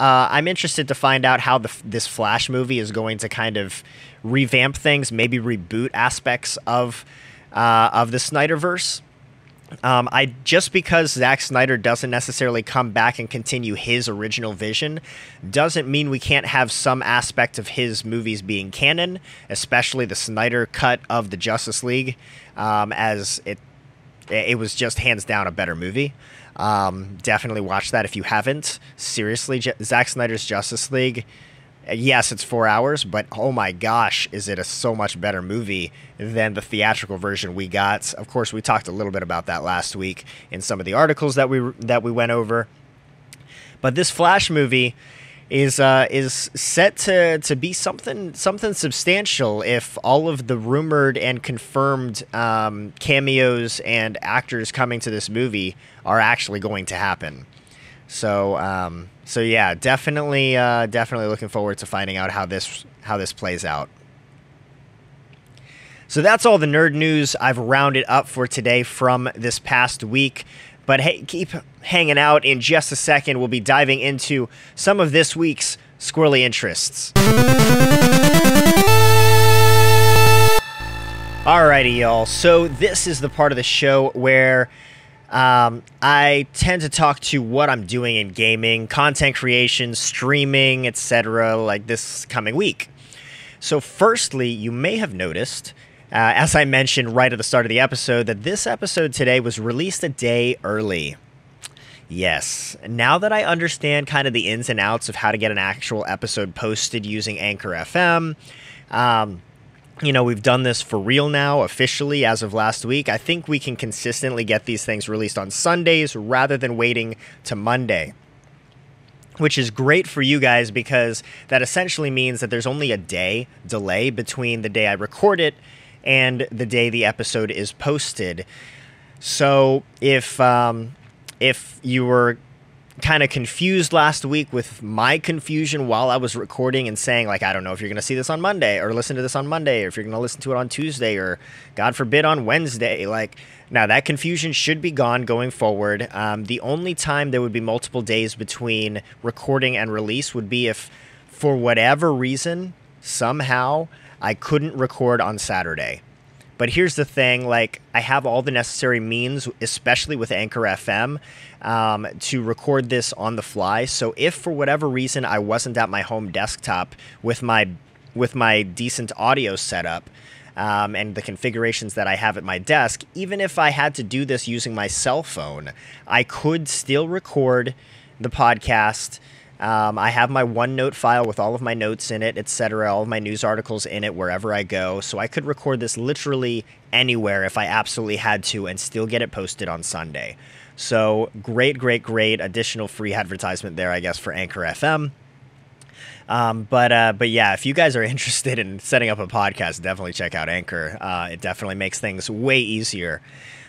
uh, I'm interested to find out how the, this Flash movie is going to kind of revamp things, maybe reboot aspects of uh, of the Snyderverse. Um, I just because Zack Snyder doesn't necessarily come back and continue his original vision doesn't mean we can't have some aspect of his movies being canon, especially the Snyder cut of the Justice League, um, as it it was just hands down a better movie. Um, definitely watch that if you haven't. Seriously, J- Zack Snyder's Justice League yes, it's four hours, but oh my gosh, is it a so much better movie than the theatrical version we got? Of course, we talked a little bit about that last week in some of the articles that we that we went over. But this Flash movie is uh, is set to to be something something substantial if all of the rumored and confirmed um, cameos and actors coming to this movie are actually going to happen. So um, so yeah, definitely uh, definitely looking forward to finding out how this how this plays out. So that's all the nerd news I've rounded up for today from this past week. But hey, keep hanging out. In just a second, we'll be diving into some of this week's Skwirlly interests. Alrighty, y'all. So this is the part of the show where um, I tend to talk to what I'm doing in gaming, content creation, streaming, etc., like this coming week. So, firstly, you may have noticed, uh, as I mentioned right at the start of the episode, that this episode today was released a day early. Yes, now that I understand kind of the ins and outs of how to get an actual episode posted using Anchor FM, um, you know, we've done this for real now, officially, as of last week. I think we can consistently get these things released on Sundays rather than waiting to Monday. Which is great for you guys because that essentially means that there's only a day delay between the day I record it and the day the episode is posted. So if um, if you were kind of confused last week with my confusion while I was recording and saying, like, I don't know if you're going to see this on Monday or listen to this on Monday or if you're going to listen to it on Tuesday or, God forbid, on Wednesday. Like, now that confusion should be gone going forward. Um, the only time there would be multiple days between recording and release would be if, for whatever reason, somehow I couldn't record on Saturday. But here's the thing like, I have all the necessary means, especially with Anchor FM, um, to record this on the fly. So if for whatever reason I wasn't at my home desktop with my with my decent audio setup, um, and the configurations that I have at my desk, even if I had to do this using my cell phone, I could still record the podcast um, I have my OneNote file with all of my notes in it, etc., all of my news articles in it wherever I go. So I could record this literally anywhere if I absolutely had to and still get it posted on Sunday. So great, great, great additional free advertisement there, I guess, for Anchor FM. Um, but uh, but yeah, if you guys are interested in setting up a podcast, definitely check out Anchor. Uh, it definitely makes things way easier.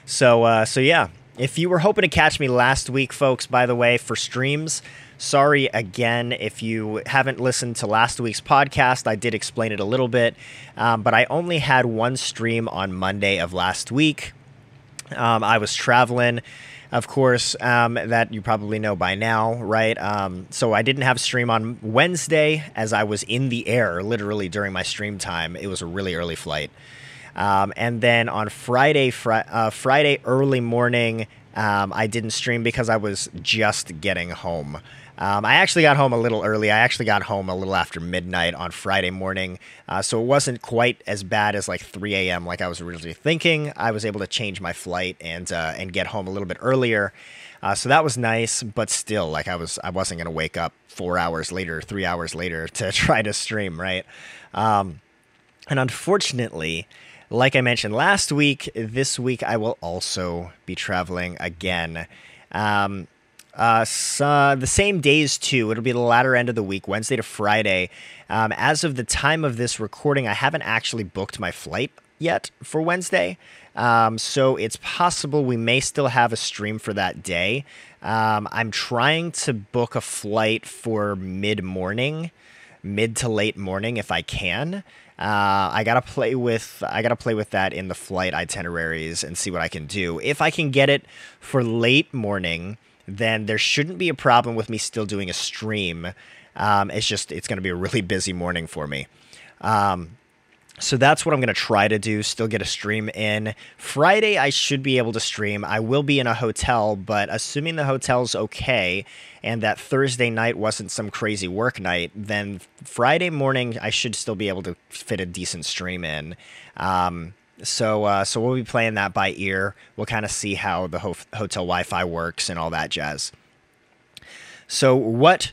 So uh, so yeah, if you were hoping to catch me last week, folks, by the way, for streams, sorry again if you haven't listened to last week's podcast. I did explain it a little bit, um, but I only had one stream on Monday of last week. Um, I was traveling of course, um, that you probably know by now, right? Um, so I didn't have stream on Wednesday as I was in the air literally during my stream time. It was a really early flight. Um, and then on Friday, fr- uh, Friday early morning, um, I didn't stream because I was just getting home. Um, I actually got home a little early. I actually got home a little after midnight on Friday morning, uh, so it wasn't quite as bad as like 3 a.m. like I was originally thinking. I was able to change my flight and uh, and get home a little bit earlier, uh, so that was nice. But still, like I was, I wasn't gonna wake up four hours later, three hours later to try to stream, right? Um, and unfortunately, like I mentioned last week, this week I will also be traveling again. Um, uh, so the same days too. It'll be the latter end of the week, Wednesday to Friday. Um, as of the time of this recording, I haven't actually booked my flight yet for Wednesday. Um, so it's possible we may still have a stream for that day. Um, I'm trying to book a flight for mid morning, mid to late morning if I can. Uh, I gotta play with I gotta play with that in the flight itineraries and see what I can do. If I can get it for late morning, then there shouldn't be a problem with me still doing a stream. Um, it's just it's going to be a really busy morning for me. Um, so that's what I'm going to try to do. Still get a stream in. Friday, I should be able to stream. I will be in a hotel, but assuming the hotel's okay and that Thursday night wasn't some crazy work night, then Friday morning, I should still be able to fit a decent stream in. Um, so uh, so we'll be playing that by ear. We'll kind of see how the ho- hotel Wi-Fi works and all that jazz. So what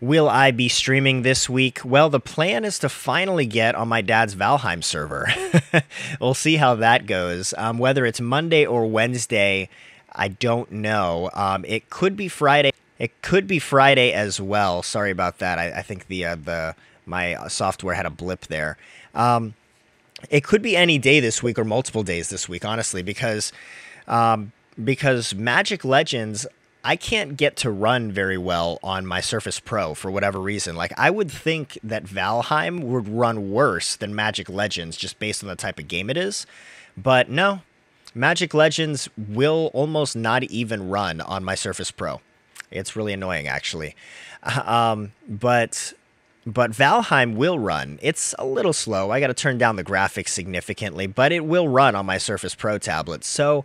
will I be streaming this week? Well, the plan is to finally get on my dad's Valheim server. we'll see how that goes. Um, whether it's Monday or Wednesday, I don't know. Um, it could be Friday. It could be Friday as well. Sorry about that. I, I think the uh, the my software had a blip there. Um, it could be any day this week or multiple days this week, honestly, because um, because Magic Legends, I can't get to run very well on my Surface Pro for whatever reason. Like I would think that Valheim would run worse than Magic Legends just based on the type of game it is, but no, Magic Legends will almost not even run on my Surface Pro. It's really annoying, actually. Um, but but Valheim will run. It's a little slow. I got to turn down the graphics significantly, but it will run on my Surface Pro tablet. So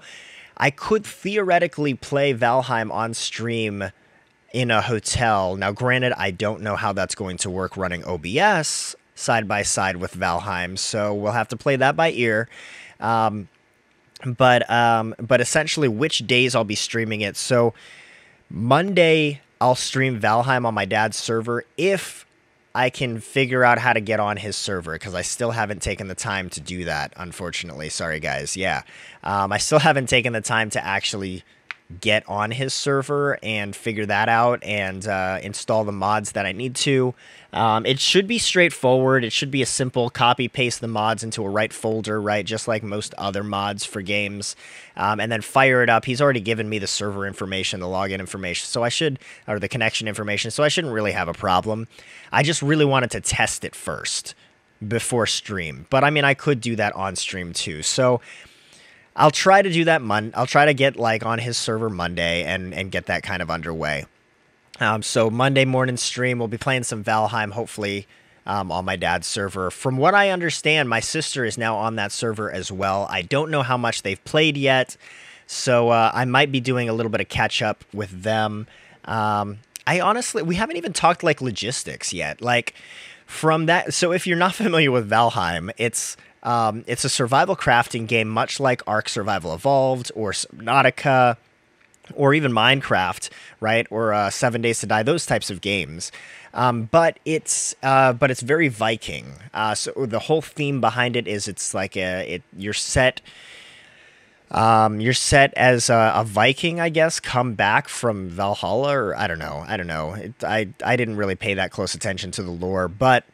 I could theoretically play Valheim on stream in a hotel. Now, granted, I don't know how that's going to work running OBS side by side with Valheim, so we'll have to play that by ear. Um, but um, but essentially, which days I'll be streaming it. So Monday, I'll stream Valheim on my dad's server if I can figure out how to get on his server because I still haven't taken the time to do that, unfortunately. Sorry, guys. Yeah. Um, I still haven't taken the time to actually get on his server and figure that out and uh, install the mods that I need to. Um, it should be straightforward. It should be a simple copy paste the mods into a right folder, right? Just like most other mods for games, um, and then fire it up. He's already given me the server information, the login information, so I should, or the connection information, so I shouldn't really have a problem. I just really wanted to test it first before stream, but I mean, I could do that on stream too. So I'll try to do that. Mon- I'll try to get like on his server Monday and and get that kind of underway. Um, so Monday morning stream, we'll be playing some Valheim, hopefully um, on my dad's server. From what I understand, my sister is now on that server as well. I don't know how much they've played yet, so uh, I might be doing a little bit of catch up with them. Um, I honestly, we haven't even talked like logistics yet. Like from that, so if you're not familiar with Valheim, it's um, it's a survival crafting game, much like Ark Survival Evolved or Subnautica or even Minecraft, right? Or uh, Seven Days to Die, those types of games. Um, but it's uh, but it's very Viking. Uh, so the whole theme behind it is it's like a it you're set Um, you're set as a, a, Viking, I guess, come back from Valhalla, or I don't know. I don't know. It, I I didn't really pay that close attention to the lore, but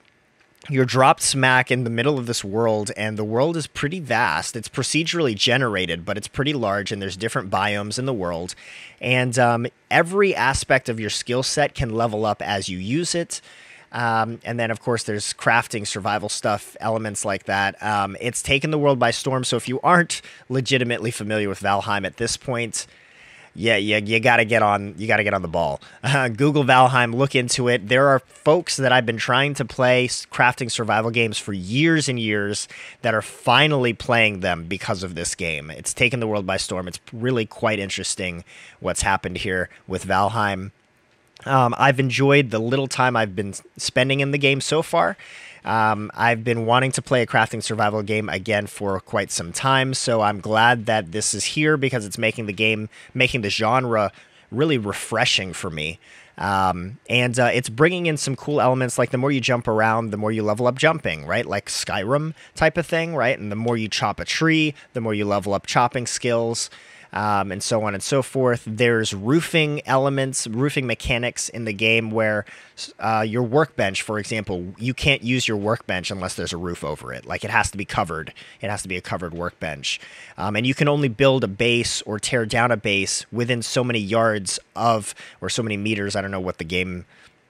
you're dropped smack in the middle of this world, and the world is pretty vast. It's procedurally generated, but it's pretty large, and there's different biomes in the world, and um, every aspect of your skill set can level up as you use it. Um, and then, of course, there's crafting, survival stuff, elements like that. Um, it's taken the world by storm. So if you aren't legitimately familiar with Valheim at this point, yeah, yeah, you got to get on. You got to get on the ball. Uh, Google Valheim, look into it. There are folks that I've been trying to play crafting survival games for years and years that are finally playing them because of this game. It's taken the world by storm. It's really quite interesting what's happened here with Valheim. Um, I've enjoyed the little time I've been spending in the game so far. Um, I've been wanting to play a crafting survival game again for quite some time, so I'm glad that this is here because it's making the game, making the genre really refreshing for me. Um, and uh, it's bringing in some cool elements like the more you jump around, the more you level up jumping, right? Like Skyrim type of thing, right? And the more you chop a tree, the more you level up chopping skills um, and so on and so forth. There's roofing elements, roofing mechanics in the game where uh, your workbench, for example, you can't use your workbench unless there's a roof over it. Like it has to be covered. It has to be a covered workbench. Um, and you can only build a base or tear down a base within so many yards of, or so many meters. I don't know what the game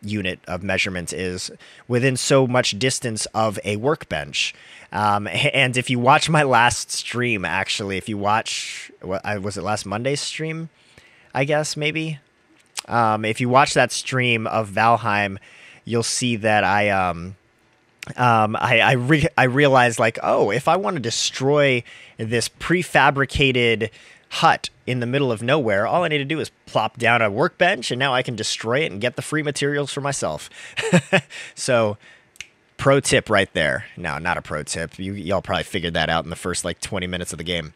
unit of measurement is within so much distance of a workbench. Um, and if you watch my last stream, actually, if you watch, what was it last Monday's stream? I guess maybe. Um, if you watch that stream of Valheim, you'll see that I um, um, I I, re- I realized like, oh, if I want to destroy this prefabricated hut in the middle of nowhere, all I need to do is plop down a workbench, and now I can destroy it and get the free materials for myself. so Pro tip right there. No, not a pro tip. You y'all probably figured that out in the first like 20 minutes of the game.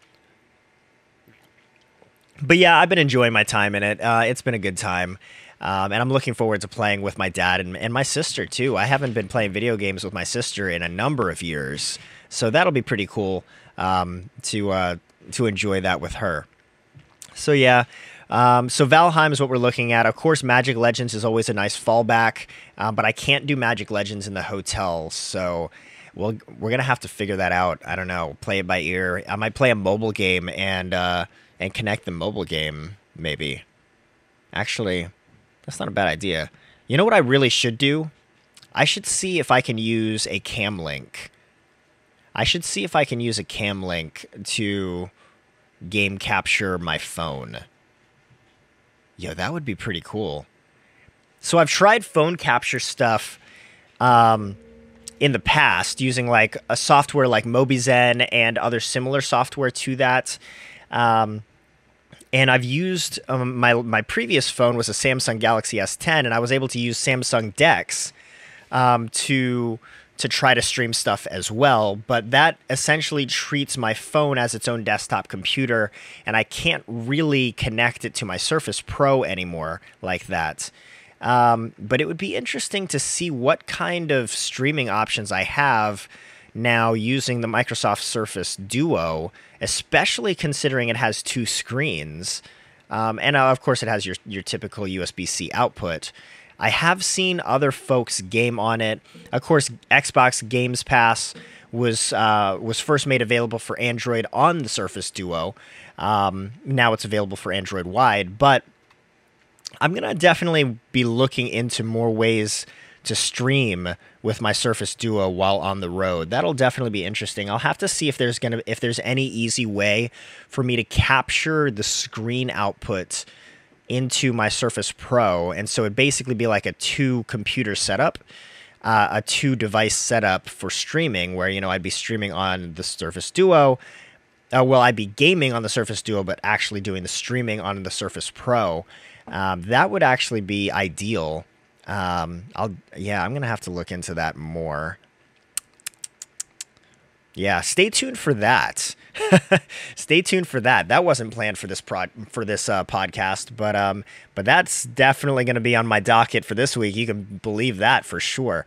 But yeah, I've been enjoying my time in it. Uh, it's been a good time. Um, and I'm looking forward to playing with my dad and, and my sister too. I haven't been playing video games with my sister in a number of years, so that'll be pretty cool um, to uh, to enjoy that with her. So yeah, um, so Valheim is what we're looking at. Of course, Magic Legends is always a nice fallback, uh, but I can't do Magic Legends in the hotel, so we'll, we're gonna have to figure that out. I don't know, play it by ear. I might play a mobile game and uh, and connect the mobile game maybe. Actually, that's not a bad idea. You know what I really should do? I should see if I can use a cam link. I should see if I can use a cam link to game capture my phone. Yo, that would be pretty cool. So I've tried phone capture stuff um, in the past using like a software like Mobizen and other similar software to that. Um, and I've used um, my my previous phone was a Samsung Galaxy S10, and I was able to use Samsung DeX um, to to try to stream stuff as well, but that essentially treats my phone as its own desktop computer, and I can't really connect it to my Surface Pro anymore like that. Um, but it would be interesting to see what kind of streaming options I have now using the Microsoft Surface Duo, especially considering it has two screens. Um, and uh, of course, it has your, your typical USB C output. I have seen other folks game on it. Of course, Xbox Games Pass was uh, was first made available for Android on the Surface Duo. Um, now it's available for Android wide, but I'm gonna definitely be looking into more ways to stream with my Surface Duo while on the road. That'll definitely be interesting. I'll have to see if there's gonna if there's any easy way for me to capture the screen output into my Surface Pro, and so it'd basically be like a two computer setup, uh, a two device setup for streaming, where you know I'd be streaming on the Surface Duo. Uh, well, I'd be gaming on the Surface Duo, but actually doing the streaming on the Surface Pro. Um, that would actually be ideal. Um, I'll yeah, I'm gonna have to look into that more. Yeah, stay tuned for that. Stay tuned for that. That wasn't planned for this prod for this uh, podcast, but um, but that's definitely going to be on my docket for this week. You can believe that for sure.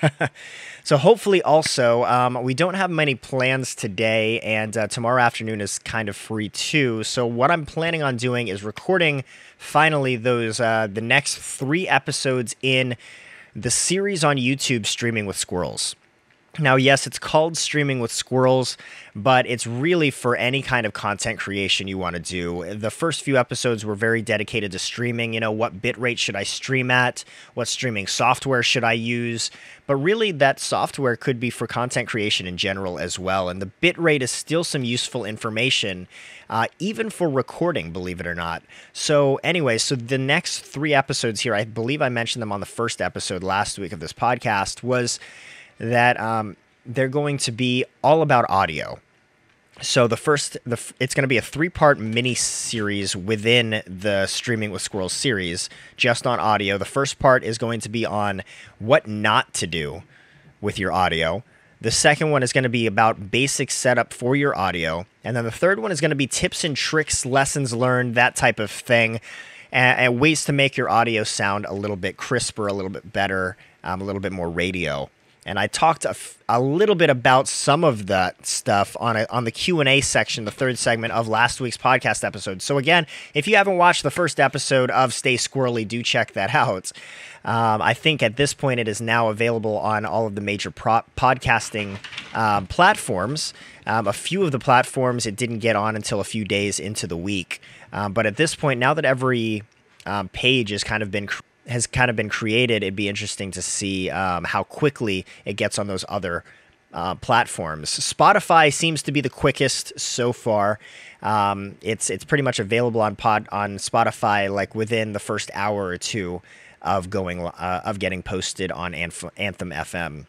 so hopefully, also, um, we don't have many plans today, and uh, tomorrow afternoon is kind of free too. So what I'm planning on doing is recording finally those uh, the next three episodes in the series on YouTube, streaming with Skwirls. Now, yes, it's called Streaming with Skwirls, but it's really for any kind of content creation you want to do. The first few episodes were very dedicated to streaming. You know, what bitrate should I stream at? What streaming software should I use? But really, that software could be for content creation in general as well. And the bitrate is still some useful information, uh, even for recording, believe it or not. So, anyway, so the next three episodes here, I believe I mentioned them on the first episode last week of this podcast, was that um, they're going to be all about audio. So the first, the it's going to be a three-part mini series within the Streaming with Skwirls series, just on audio. The first part is going to be on what not to do with your audio. The second one is going to be about basic setup for your audio, and then the third one is going to be tips and tricks, lessons learned, that type of thing, and, and ways to make your audio sound a little bit crisper, a little bit better, um, a little bit more radio and I talked a, f- a little bit about some of that stuff on a, on the Q and A section, the third segment of last week's podcast episode. So again, if you haven't watched the first episode of Stay Skwirlly, do check that out. Um, I think at this point it is now available on all of the major pro- podcasting um, platforms. Um, a few of the platforms it didn't get on until a few days into the week, um, but at this point, now that every um, page has kind of been has kind of been created, it'd be interesting to see um, how quickly it gets on those other uh, platforms. Spotify seems to be the quickest so far. Um, it's it's pretty much available on pod on Spotify like within the first hour or two of going uh, of getting posted on Anchor FM.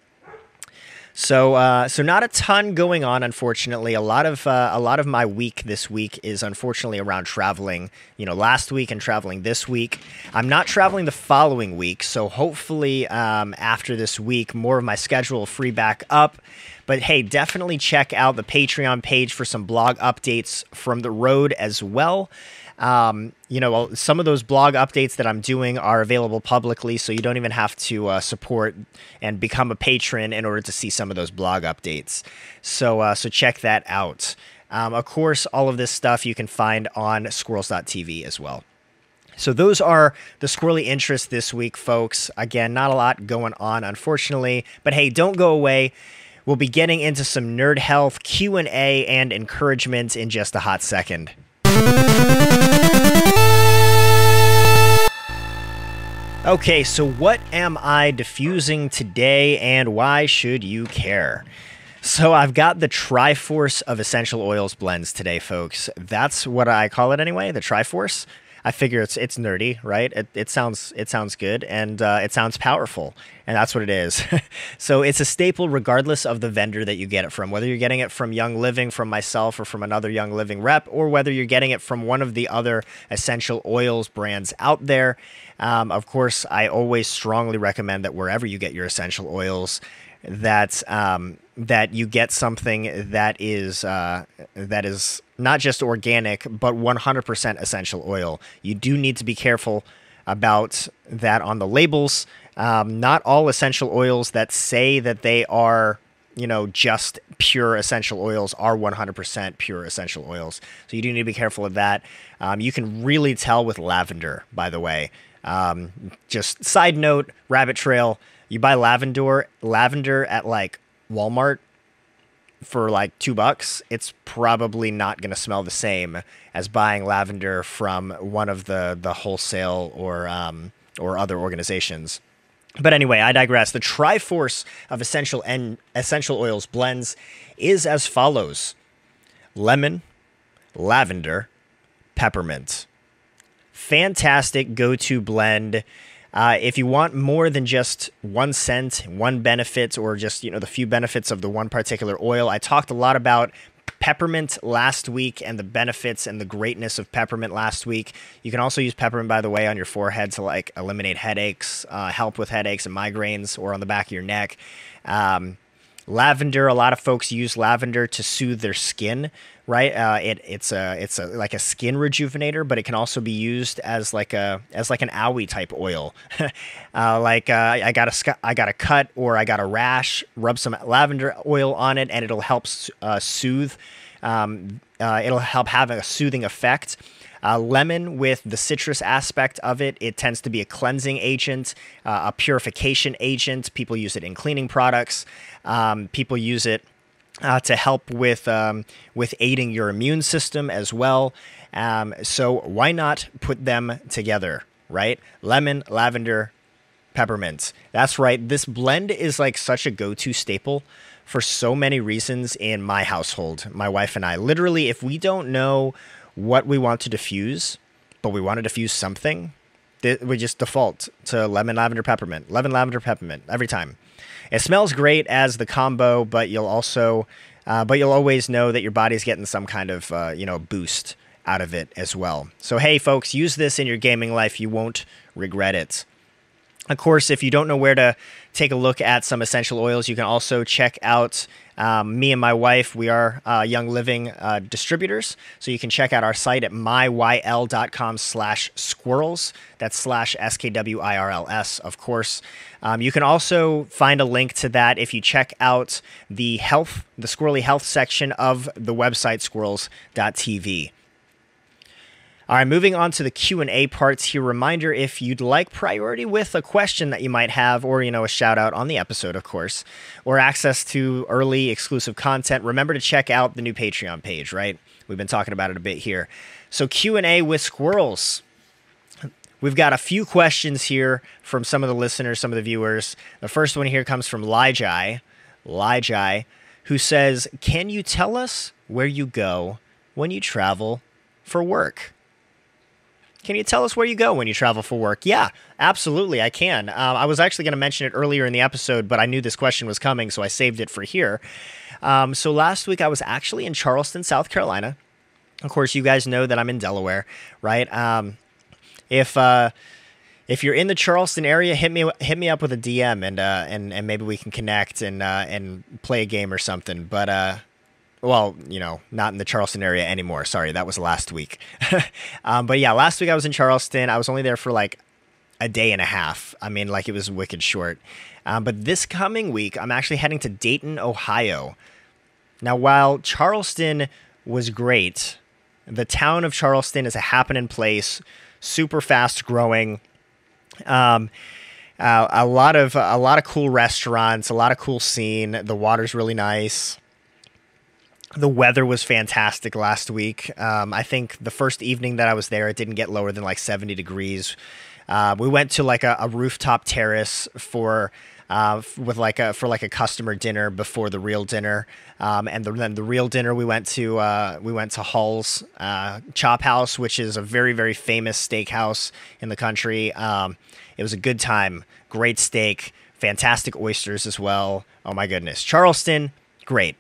So, uh, so not a ton going on, unfortunately. A lot of uh, a lot of my week this week is unfortunately around traveling. You know, last week and traveling this week. I'm not traveling the following week, so hopefully um, after this week, more of my schedule will free back up. But hey, definitely check out the Patreon page for some blog updates from the road as well. Um, you know, some of those blog updates that I'm doing are available publicly, so you don't even have to uh, support and become a patron in order to see some of those blog updates. So, uh, so check that out. Um, of course, all of this stuff you can find on skwirls.tv as well. So those are the Skwirlly interests this week, folks. Again, not a lot going on, unfortunately, but hey, don't go away. We'll be getting into some nerd health, Q&A, and encouragement in just a hot second. Okay, so what am I diffusing today and why should you care? So I've got the Triforce of essential oils blends today, folks. That's what I call it anyway, the Triforce. I figure it's it's nerdy, right? It, it sounds it sounds good and uh, it sounds powerful, and that's what it is. so it's a staple regardless of the vendor that you get it from, whether you're getting it from Young Living, from myself, or from another Young Living rep, or whether you're getting it from one of the other essential oils brands out there. Um, of course, I always strongly recommend that wherever you get your essential oils, that um, that you get something that is uh, that is not just organic but 100% essential oil. You do need to be careful about that on the labels. Um, not all essential oils that say that they are you know just pure essential oils are 100% pure essential oils. So you do need to be careful of that. Um, you can really tell with lavender, by the way. Um, just side note, rabbit trail. You buy lavender lavender at like Walmart for like two bucks, it's probably not going to smell the same as buying lavender from one of the the wholesale or um, or other organizations. But anyway, I digress. The Triforce of essential and essential oils blends is as follows: lemon, lavender, peppermint. Fantastic go-to blend uh, if you want more than just one scent, one benefit, or just you know the few benefits of the one particular oil, I talked a lot about peppermint last week and the benefits and the greatness of peppermint last week. You can also use peppermint, by the way, on your forehead to like eliminate headaches, uh, help with headaches and migraines, or on the back of your neck. Um, lavender. A lot of folks use lavender to soothe their skin, right? Uh, it it's a it's a like a skin rejuvenator, but it can also be used as like a as like an owie type oil. uh, like uh, I got a I got a cut or I got a rash, rub some lavender oil on it, and it'll help uh, soothe. Um, uh, it'll help have a soothing effect. Uh, lemon, with the citrus aspect of it, it tends to be a cleansing agent, uh, a purification agent. People use it in cleaning products. Um, people use it uh, to help with um, with aiding your immune system as well. Um, so why not put them together, right? Lemon, lavender, peppermint. That's right. This blend is like such a go-to staple for so many reasons in my household. My wife and I, literally, if we don't know what we want to diffuse, but we want to diffuse something, we just default to lemon, lavender, peppermint. Lemon, lavender, peppermint every time. It smells great as the combo, but you'll also, uh, but you'll always know that your body's getting some kind of, uh, you know, boost out of it as well. So hey, folks, use this in your gaming life. You won't regret it. Of course, if you don't know where to take a look at some essential oils, you can also check out um, me and my wife. We are uh, Young Living uh, distributors, so you can check out our site at myyl.com slash skwirls. That's slash S-K-W-I-R-L-S, of course. Um, you can also find a link to that if you check out the health, the Skwirlly health section of the website skwirls.tv. All right, moving on to the Q&A parts here. Reminder if you'd like priority with a question that you might have or, you know, a shout out on the episode, of course, or access to early exclusive content, remember to check out the new Patreon page, right? We've been talking about it a bit here. So Q&A with Skwirls. We've got a few questions here from some of the listeners, some of the viewers. The first one here comes from Lijai, Lijai, who says, "Can you tell us where you go when you travel for work?" Can you tell us where you go when you travel for work? Yeah, absolutely, I can. Um, I was actually going to mention it earlier in the episode, but I knew this question was coming, so I saved it for here. Um, so last week I was actually in Charleston, South Carolina. Of course, you guys know that I'm in Delaware, right? Um, if uh, if you're in the Charleston area, hit me hit me up with a DM and uh, and and maybe we can connect and uh, and play a game or something. But uh, well, you know, not in the Charleston area anymore. Sorry, that was last week. um, but yeah, last week I was in Charleston. I was only there for like a day and a half. I mean, like it was wicked short. Um, but this coming week, I'm actually heading to Dayton, Ohio. Now, while Charleston was great, the town of Charleston is a happening place, super fast growing. Um, uh, a lot of a lot of cool restaurants, a lot of cool scene. The water's really nice the weather was fantastic last week. Um, I think the first evening that I was there, it didn't get lower than like 70 degrees. Uh, we went to like a, a rooftop terrace for uh, with like a for like a customer dinner before the real dinner, um, and the, then the real dinner we went to uh, we went to Halls uh, Chop House, which is a very very famous steakhouse in the country. Um, it was a good time, great steak, fantastic oysters as well. Oh my goodness, Charleston, great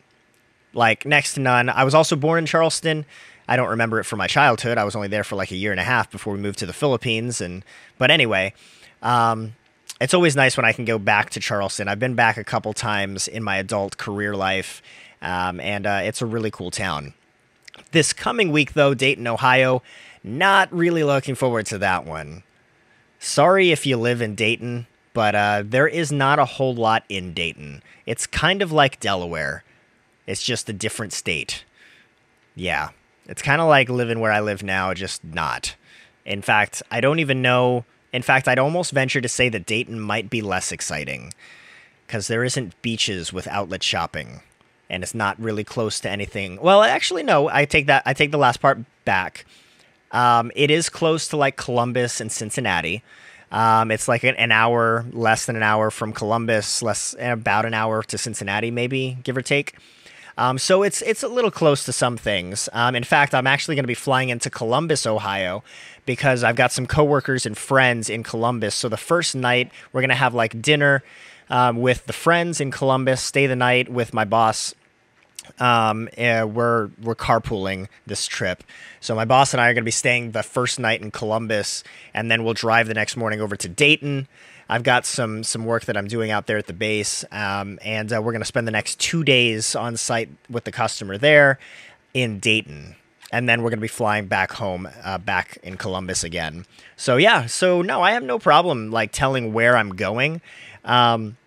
like next to none. I was also born in Charleston. I don't remember it from my childhood. I was only there for like a year and a half before we moved to the Philippines. And but anyway, um, it's always nice when I can go back to Charleston. I've been back a couple times in my adult career life, um, and uh, it's a really cool town. This coming week, though, Dayton, Ohio, not really looking forward to that one. Sorry if you live in Dayton, but uh, there is not a whole lot in Dayton. It's kind of like Delaware. It's just a different state. Yeah. It's kind of like living where I live now, just not. In fact, I don't even know. In fact, I'd almost venture to say that Dayton might be less exciting because there isn't beaches with outlet shopping and it's not really close to anything. Well, actually, no. I take that. I take the last part back. Um, it is close to like Columbus and Cincinnati. Um, it's like an, an, hour, less than an hour from Columbus, less about an hour to Cincinnati, maybe give or take. Um, so it's it's a little close to some things. Um, in fact, I'm actually going to be flying into Columbus, Ohio, because I've got some coworkers and friends in Columbus. So the first night we're going to have like dinner um, with the friends in Columbus, stay the night with my boss. Um, we're we're carpooling this trip, so my boss and I are going to be staying the first night in Columbus, and then we'll drive the next morning over to Dayton. I've got some some work that I'm doing out there at the base, um, and uh, we're going to spend the next two days on site with the customer there in Dayton, and then we're going to be flying back home, uh, back in Columbus again. So yeah, so no, I have no problem like telling where I'm going. Um,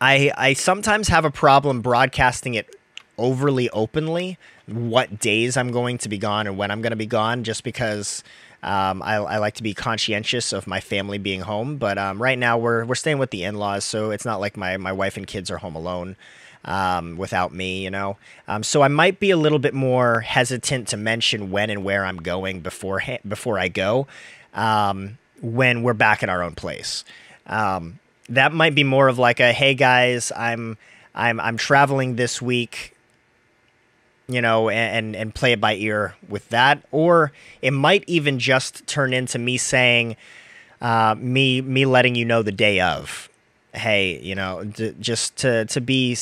I I sometimes have a problem broadcasting it overly openly what days I'm going to be gone and when I'm going to be gone, just because um, I, I, like to be conscientious of my family being home. But um, right now we're we're staying with the in-laws, so it's not like my my wife and kids are home alone. Um, without me, you know. Um, so I might be a little bit more hesitant to mention when and where I'm going before before I go, um, when we're back in our own place. Um, that might be more of like a, hey guys, I'm I'm I'm traveling this week you know, and and play it by ear with that, or it might even just turn into me saying, uh, me me letting you know the day of, hey, you know, d- just to to be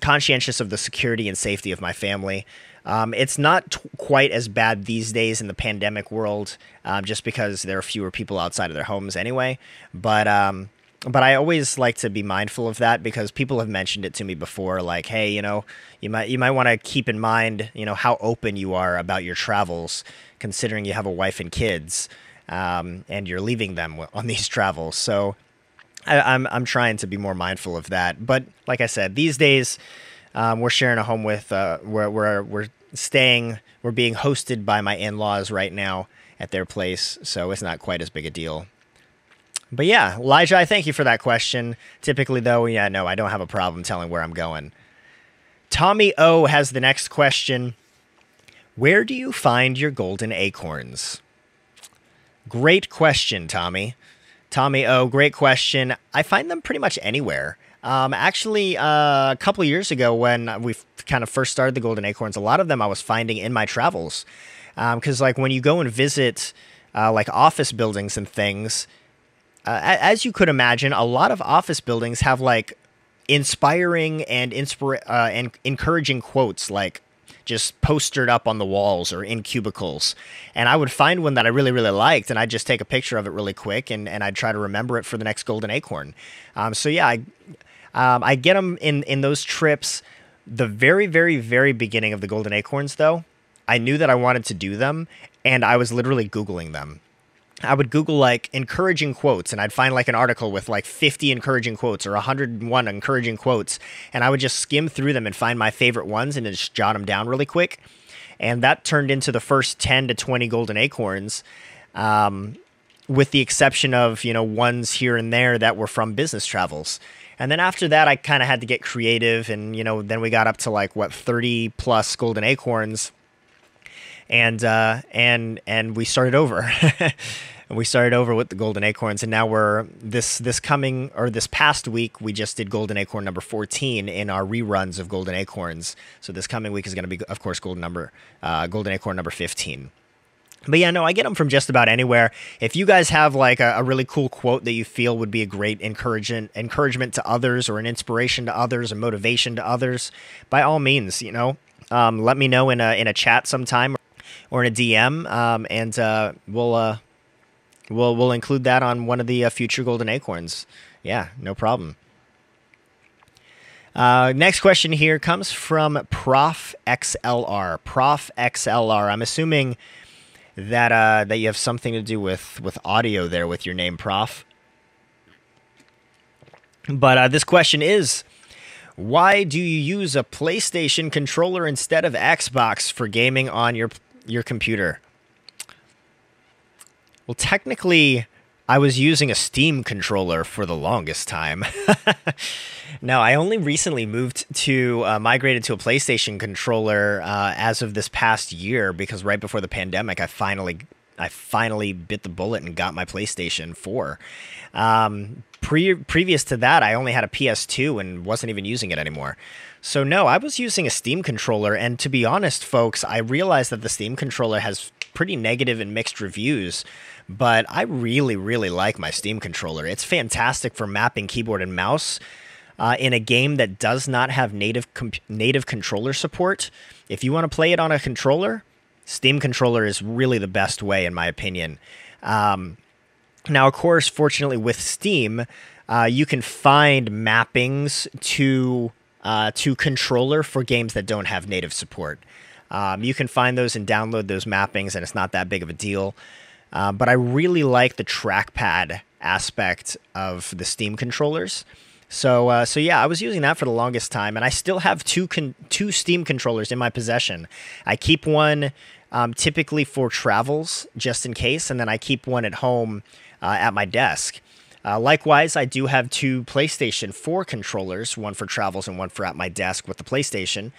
conscientious of the security and safety of my family. Um, it's not t- quite as bad these days in the pandemic world, um, just because there are fewer people outside of their homes anyway. But um, but I always like to be mindful of that because people have mentioned it to me before like hey you know you might you might want to keep in mind you know how open you are about your travels considering you have a wife and kids um, and you're leaving them on these travels. So I, am I'm, I'm trying to be more mindful of that. But like I said these days um, we're sharing a home with uh, we're, we're, we're staying we're being hosted by my in-laws right now at their place so it's not quite as big a deal but yeah, Elijah, I thank you for that question. Typically, though, yeah, no, I don't have a problem telling where I'm going. Tommy O has the next question Where do you find your golden acorns? Great question, Tommy. Tommy O, great question. I find them pretty much anywhere. Um, actually, uh, a couple years ago, when we kind of first started the Golden Acorns, a lot of them I was finding in my travels. Because, um, like, when you go and visit, uh, like, office buildings and things, uh, as you could imagine, a lot of office buildings have like inspiring and inspira- uh, and encouraging quotes like just postered up on the walls or in cubicles. And I would find one that I really, really liked, and I'd just take a picture of it really quick, and, and I'd try to remember it for the next golden acorn. Um, so yeah, I um, I get them in in those trips. The very, very, very beginning of the golden acorns, though, I knew that I wanted to do them, and I was literally googling them. I would Google like encouraging quotes and I'd find like an article with like 50 encouraging quotes or 101 encouraging quotes. And I would just skim through them and find my favorite ones and just jot them down really quick. And that turned into the first 10 to 20 golden acorns, um, with the exception of, you know, ones here and there that were from business travels. And then after that, I kind of had to get creative. And, you know, then we got up to like what, 30 plus golden acorns and uh, and and we started over. and we started over with the golden acorns and now we're this this coming or this past week we just did golden acorn number 14 in our reruns of golden acorns so this coming week is going to be of course golden number uh, golden acorn number 15 but yeah, no, I get them from just about anywhere. If you guys have like a, a, really cool quote that you feel would be a great encouragement encouragement to others, or an inspiration to others, or motivation to others, by all means, you know, um, let me know in a in a chat sometime or in a DM, um, and uh, we'll uh, we'll we'll include that on one of the uh, future golden acorns. Yeah, no problem. Uh, next question here comes from Prof XLR. Prof XLR. I'm assuming that uh, that you have something to do with with audio there with your name, Prof. But uh, this question is. Why do you use a PlayStation controller instead of Xbox for gaming on your your computer? Well, technically, I was using a Steam controller for the longest time. no, I only recently moved to uh, migrated to a PlayStation controller uh, as of this past year because right before the pandemic, I finally I finally bit the bullet and got my PlayStation 4. Um, pre- previous to that, I only had a PS2 and wasn't even using it anymore. So no, I was using a Steam controller, and to be honest, folks, I realized that the Steam controller has pretty negative and mixed reviews. But I really, really like my Steam controller. It's fantastic for mapping keyboard and mouse. Uh, in a game that does not have native native controller support, if you want to play it on a controller, Steam controller is really the best way, in my opinion. Um, Now, of course, fortunately with Steam, uh, you can find mappings to uh, to controller for games that don't have native support. Um, you can find those and download those mappings, and it's not that big of a deal. Uh, but I really like the trackpad aspect of the Steam controllers. So, uh, so yeah, I was using that for the longest time, and I still have two con- two Steam controllers in my possession. I keep one um, typically for travels, just in case, and then I keep one at home uh, at my desk. Uh, likewise, I do have two PlayStation 4 controllers, one for travels and one for at my desk with the PlayStation.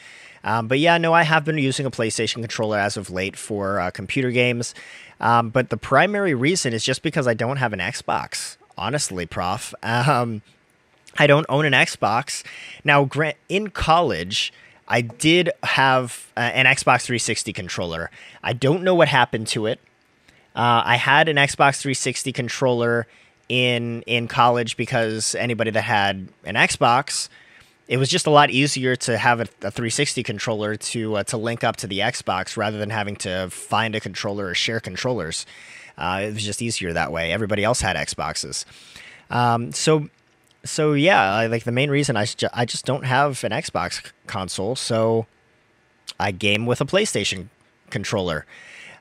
Um, but yeah, no, I have been using a PlayStation controller as of late for uh, computer games. Um, but the primary reason is just because I don't have an Xbox. Honestly, Prof. Um, I don't own an Xbox. Now, grant in college, I did have uh, an Xbox 360 controller. I don't know what happened to it. Uh, I had an Xbox 360 controller in in college because anybody that had an Xbox, it was just a lot easier to have a, a 360 controller to uh, to link up to the Xbox rather than having to find a controller or share controllers. Uh, it was just easier that way. Everybody else had Xboxes, um, so so yeah, like the main reason I ju- I just don't have an Xbox console, so I game with a PlayStation controller.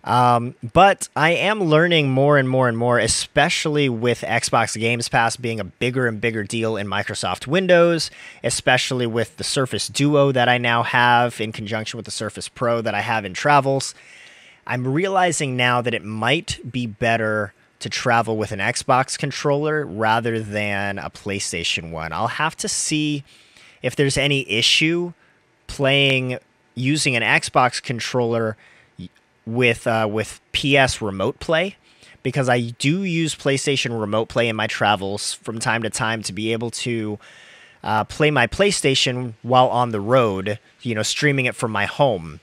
Um, but I am learning more and more and more, especially with Xbox Games Pass being a bigger and bigger deal in Microsoft Windows, especially with the Surface Duo that I now have in conjunction with the Surface Pro that I have in travels. I'm realizing now that it might be better to travel with an Xbox controller rather than a PlayStation one. I'll have to see if there's any issue playing using an Xbox controller with uh, with PS Remote Play because I do use PlayStation Remote Play in my travels from time to time to be able to uh, play my PlayStation while on the road, you know, streaming it from my home.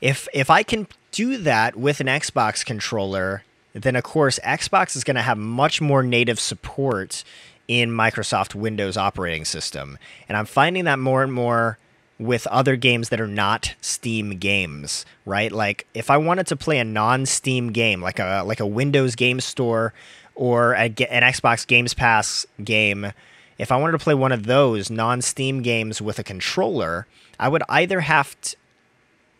If if I can do that with an Xbox controller, then of course Xbox is going to have much more native support in Microsoft Windows operating system, and I'm finding that more and more with other games that are not Steam games, right? Like if I wanted to play a non-Steam game, like a like a Windows Game Store or a, an Xbox Games Pass game, if I wanted to play one of those non-Steam games with a controller, I would either have to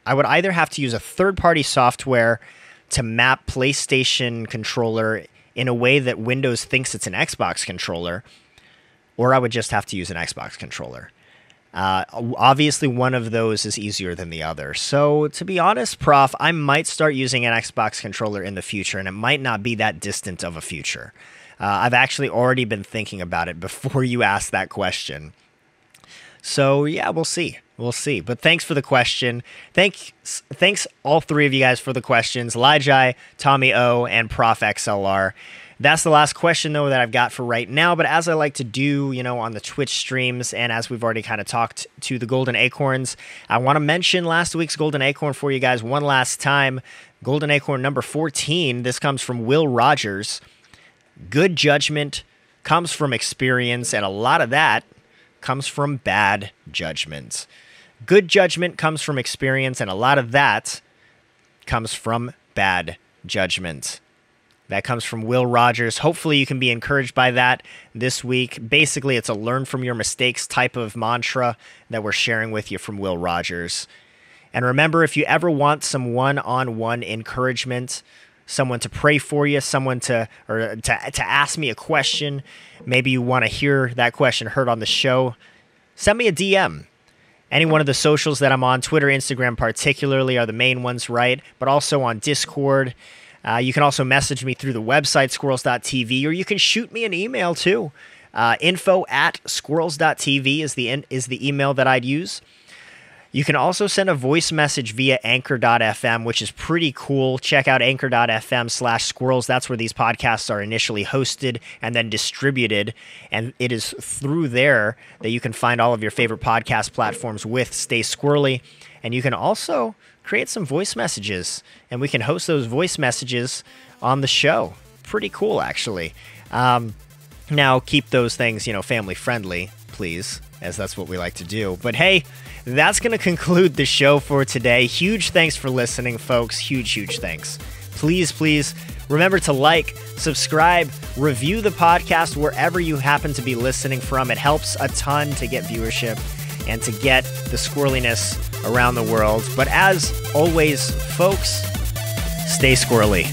I would either have to use a third-party software to map PlayStation controller in a way that Windows thinks it's an Xbox controller, or I would just have to use an Xbox controller. Uh, obviously, one of those is easier than the other. So, to be honest, Prof, I might start using an Xbox controller in the future, and it might not be that distant of a future. Uh, I've actually already been thinking about it before you asked that question. So, yeah, we'll see. We'll see. But thanks for the question. Thanks, thanks all three of you guys for the questions. Elijah, Tommy O, and Prof XLR. That's the last question, though, that I've got for right now. But as I like to do, you know, on the Twitch streams, and as we've already kind of talked to the Golden Acorns, I want to mention last week's Golden Acorn for you guys one last time. Golden Acorn number 14. This comes from Will Rogers. Good judgment comes from experience, and a lot of that comes from bad judgment. Good judgment comes from experience, and a lot of that comes from bad judgment. That comes from Will Rogers. Hopefully, you can be encouraged by that this week. Basically, it's a learn from your mistakes type of mantra that we're sharing with you from Will Rogers. And remember, if you ever want some one on one encouragement, someone to pray for you, someone to or to, to ask me a question, maybe you want to hear that question heard on the show, send me a DM. Any one of the socials that I'm on, Twitter, Instagram particularly, are the main ones, right? But also on Discord uh, you can also message me through the website, skwirls.tv, or you can shoot me an email too. Uh, info at skwirls.tv is the, in, is the email that I'd use. You can also send a voice message via anchor.fm, which is pretty cool. Check out anchor.fm slash skwirls. That's where these podcasts are initially hosted and then distributed. And it is through there that you can find all of your favorite podcast platforms with Stay Skwirlly. And you can also create some voice messages and we can host those voice messages on the show. Pretty cool, actually. Um, now, keep those things, you know, family friendly, please, as that's what we like to do. But hey, that's going to conclude the show for today. Huge thanks for listening, folks. Huge, huge thanks. Please, please Remember to like, subscribe, review the podcast wherever you happen to be listening from. It helps a ton to get viewership and to get the squirreliness around the world. But as always, folks, stay skwirlly.